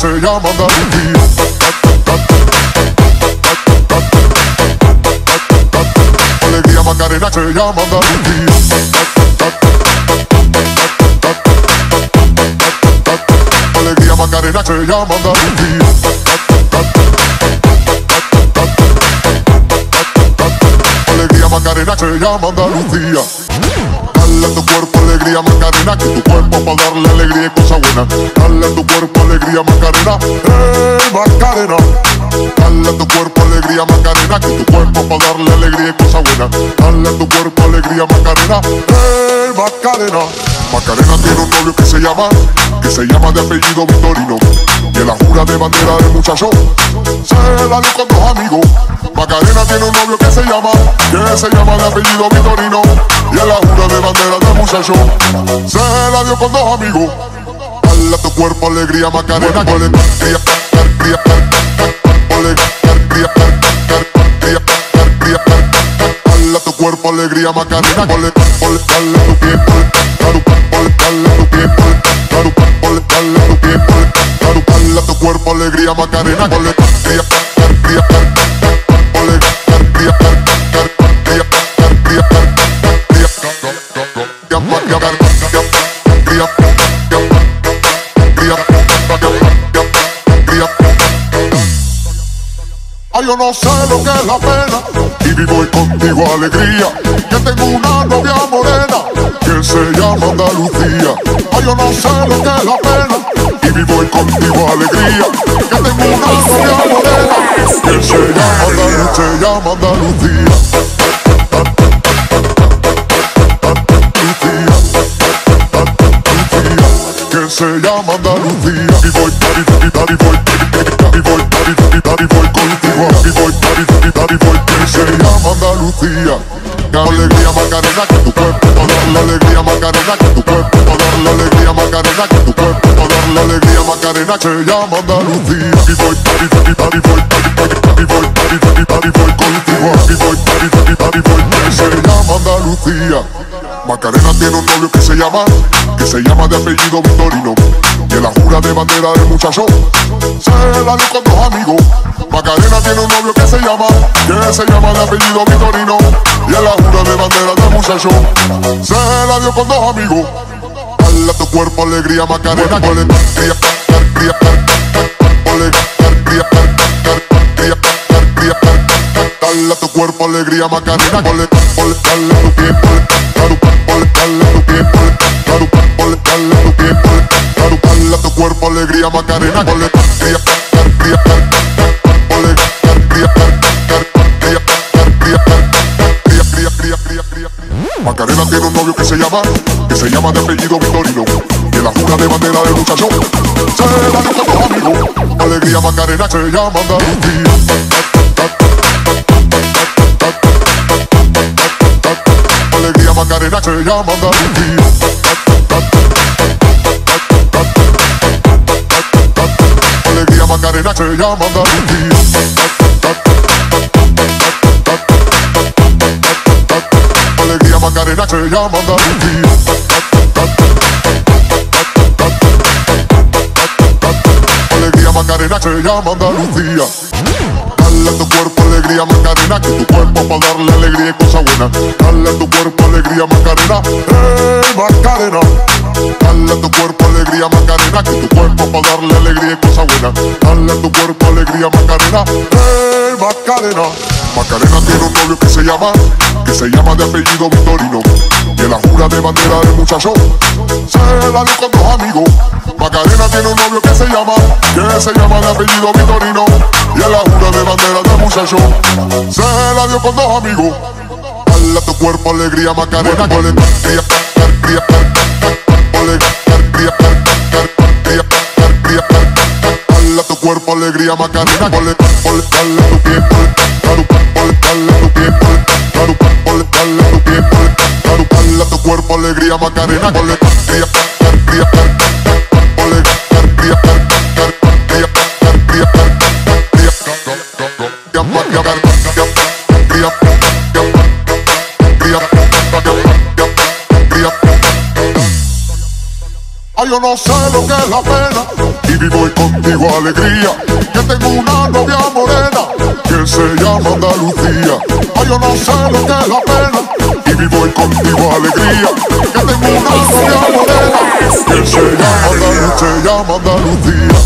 Se llama Andalucía. Alegría Macarena se llama Andalucía. Alegría Macarena se llama Andalucía. Alegría Macarena se llama Andalucía. Dale tu cuerpo alegría Macarena, que tu cuerpo para darle alegría y cosa buena. Dale a tu cuerpo alegría Macarena, eh Macarena. Dale a tu cuerpo alegría Macarena, que tu cuerpo para darle alegría y cosa buena. Dale a tu cuerpo alegría Macarena, eh Macarena. Macarena tiene un novio que se llama, que se llama de apellido Victorino. Y en la jura de bandera del muchacho, se la dio con dos amigos. Macarena tiene un novio que se llama, que se llama de apellido Victorino. Y en la jura de bandera del muchacho, se la dio con dos amigos. Dale a tu cuerpo alegría Macarena, con alegría, alegría, alegría, alegría, alegría, Dale a tu cuerpo alegría Macarena, con alegría, dale tu pie, a tu dale tu pie, a tu dale tu pie, dale dale a tu cuerpo alegría Macarena, alegría, alegría, alegría, alegría, Ay, yo no sé lo que es la pena y vivo y contigo alegría. Yo tengo una novia morena que se llama Andalucía. Ay, yo no sé lo que es la pena y vivo y contigo alegría. Yo tengo una novia morena que se llama Andalucía. Se llama Andalucía. se llama Andalucía. Y voy, y, y, y, voy. party porque sería Andalucía. La alegría Macarena que tu cuerpo no dar la alegría Macarena que tu cuerpo no dar la alegría Macarena que tu cuerpo no dar la alegría Macarena se llama Andalucía. Aquí voy, aquí voy, aquí voy, aquí voy, aquí voy, aquí voy, aquí voy contigo. Aquí voy, aquí voy, aquí voy, se llama Lucía. Macarena tiene un novio que se llama, que se llama de apellido Victorino. Que la jura de bandera del muchacho se la dio con dos amigos. Macarena tiene un novio que se llama, que se llama de apellido Victorino. Y en la jura de bandera del muchacho se la dio con dos amigos. Hala tu cuerpo, alegría, Macarena. Alegría, dale a tu cuerpo alegría Macarena, ponle, ponle, dale tu pie, ponle, dale, ponle, dale a tu pie, ponle, dale, ponle, dale tu pie, ponle, dale, dale a tu cuerpo alegría Macarena, ponle, alegría, alegría, Macarena tiene un novio que se llama, que se llama de apellido Victorino, que la jura de bandera del muchacho se la dio con los amigos. Alegría Macarena se llama Andalucía. Macarena que llama Andalucía. Alegría Macarena que llama Andalucía. Alegría Macarena que llama Andalucía. Alegría Macarena que llama Andalucía. Dale a tu cuerpo alegría, Macarena, que tu cuerpo para darle alegría y cosa buena. Dale a tu cuerpo alegría, Macarena, eh, Macarena. Dale a tu cuerpo alegría, Macarena, que tu cuerpo para darle alegría y cosa buena. Dale a tu cuerpo alegría, Macarena, eh. Macarena. Macarena tiene un novio que se llama, que se llama de apellido Victorino. Que la jura de bandera del muchacho se la dio con dos amigos. Macarena tiene un novio que se llama, que se llama de apellido Victorino. Y en la jura de bandera del muchacho se la dio con dos amigos. Dale tu cuerpo alegría Macarena, Baila tu cuerpo, alegría, Macarena. Ponle, ponle, ponle tu pie, ponle, ponle, tu pie, ponle, ponle, ponle tu pie, ponle, baila tu cuerpo, alegría, Macarena. Ponle, alegría, alegría, ponle, alegría, alegría, alegría, alegría, Macarena. Ay, yo no sé lo que es la pena y vivo contigo alegría. Que tengo una novia morena que se llama Andalucía. Ay, yo no sé lo que es la pena y vivo contigo alegría. Que tengo una novia morena que se llama Andalucía. Se llama Andalucía.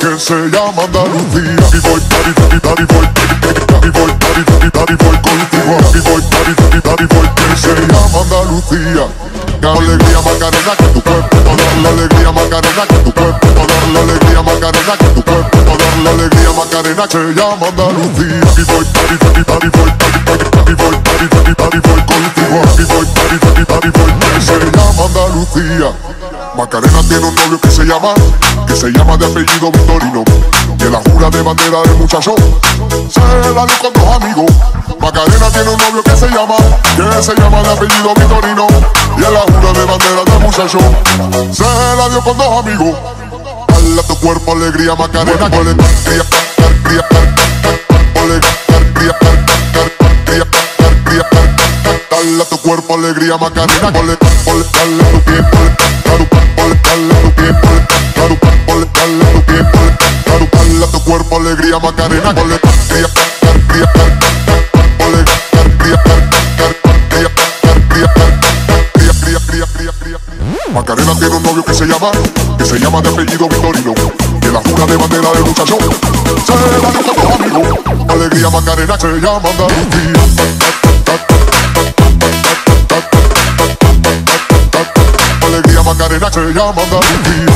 que se llama Andalucía. Y voy, daddy, daddy, daddy, voy, daddy, voy, daddy, daddy, voy contigo. Y voy, daddy, voy, llama Andalucía. Alegría Macarena que tu cuerpo, la alegría Macarena que tu cuerpo, la alegría Macarena que tu cuerpo, la alegría Macarena se llama Andalucía. Y voy, daddy, daddy, daddy, voy, y voy, daddy, daddy, daddy, voy contigo. Y voy, daddy, daddy, daddy, voy, se llama Andalucía. Macarena tiene un novio que se llama, que se llama de apellido Victorino. Que la jura de bandera del muchacho se la dio con dos amigos. Macarena tiene un novio que se llama, que se llama de apellido Victorino. Y en la jura de bandera del muchacho se la dio con dos amigos. A tu cuerpo alegría, Macarena, dale a tu cuerpo alegría Macarena, ponle, ponle, dale a tu pie, ponle, a tu dale a tu pie, ponle, a tu dale a tu pie, ponle, tu dale a tu cuerpo alegría Macarena, ponle, cría, cría, ponle, cría, cría, cría, cría, cría, cría, cría, cría, Macarena tiene un novio que se llama, que se llama de apellido Victorino, que la jura de bandera del muchacho, se la dio con amigo, alegría Macarena se llama Andalucía. Macarena se llama Andalucía.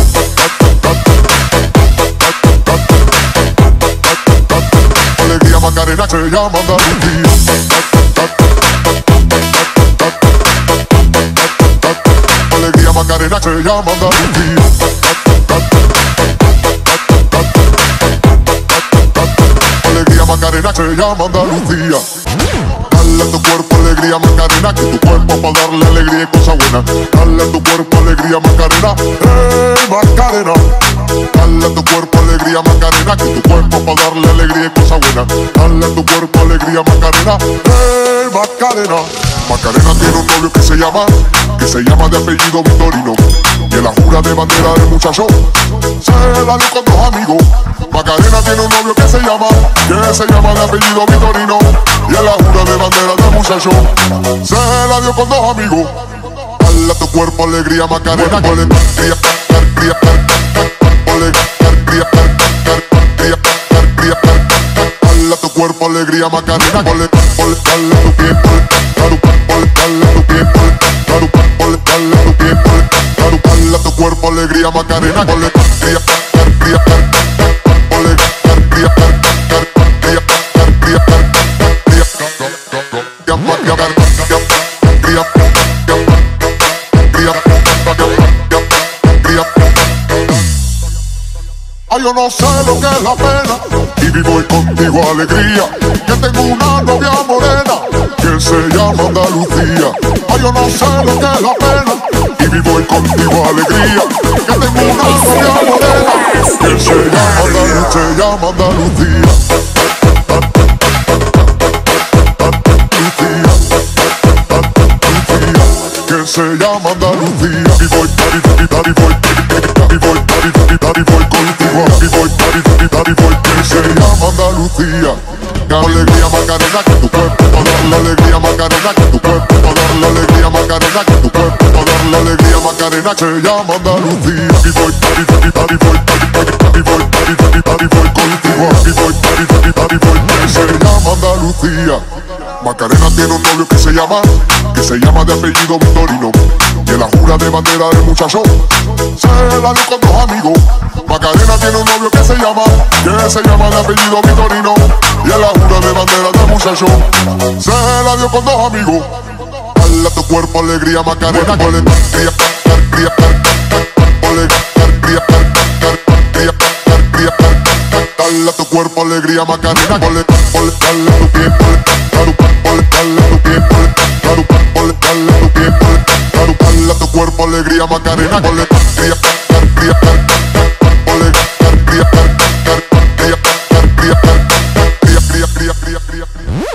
Alegría Macarena se llama Andalucía. Alegría Macarena se llama Andalucía. Alegría Macarena se llama Andalucía. Dale a tu cuerpo alegría Macarena, que tu cuerpo para darle alegría y cosa buena. Dale a tu cuerpo alegría Macarena, eh Macarena. Dale a tu cuerpo alegría Macarena, que tu cuerpo para darle alegría y cosa buena. Dale a tu cuerpo alegría Macarena, eh Macarena. Macarena tiene un novio que se llama, que se llama de apellido Victorino. Y en la jura de bandera del muchacho, se la dio con dos amigos. Macarena tiene un novio que se llama, que se llama de apellido Victorino. Y en la jura de bandera del muchacho, se la dio con dos amigos. Dale a tu cuerpo alegría Macarena, con Dale tu cuerpo alegría Macarena, con alegría, dale tu pie, tu dale tu pie, tu dale a tu pie, tu cuerpo alegría Macarena, con alegría, alegría, alegría, alegría, alegría, Ay, yo no sé lo que es la pena y vivo contigo alegría. Que tengo una novia morena que se llama Andalucía. Ay, yo no sé lo que es la pena y vivo contigo alegría. Que tengo una novia morena que se llama Andalucía. Se llama Andalucía. se llama Andalucía y voy, y voy, y voy, y voy, y voy, y voy contigo y voy, y voy, y voy que se llama Andalucía que alegría Macarena que tu cuerpo para dar la alegría Macarena que tu cuerpo para dar la alegría Macarena que tu cuerpo para dar la alegría Macarena se llama Andalucía y voy, y voy, y voy, y voy, y voy, y voy contigo y voy, y voy, y voy que se llama Andalucía Macarena tiene un novio que se llama, que se llama de apellido Victorino. En la jura de bandera del muchacho, se la dio con dos amigos. Macarena tiene un novio que se llama, que se llama de apellido Victorino. Y la jura de bandera del muchacho, se la dio con dos amigos. Dale a tu cuerpo alegría Macarena, alegría, Dale a tu cuerpo alegría Macarena, alegría, dale a tu pie, dale dale tu pie, dale dale a tu pie, dale a tu cuerpo alegría Macarena, alegría, alegría,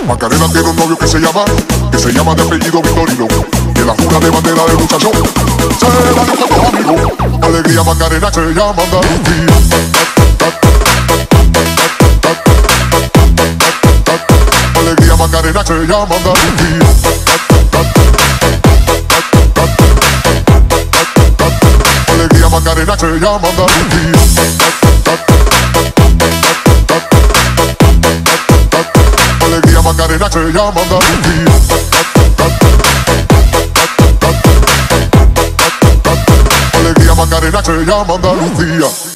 Macarena tiene un novio que se llama, que se llama de apellido Victorino. En la jura de bandera del muchacho, se la dio con amigos. Alegría Macarena se llama Andalucía. Alegría Macarena se llama Andalucía. Alegría Macarena se llama Andalucía. Alegría Macarena se llama Andalucía. Alegría Macarena se llama Andalucía.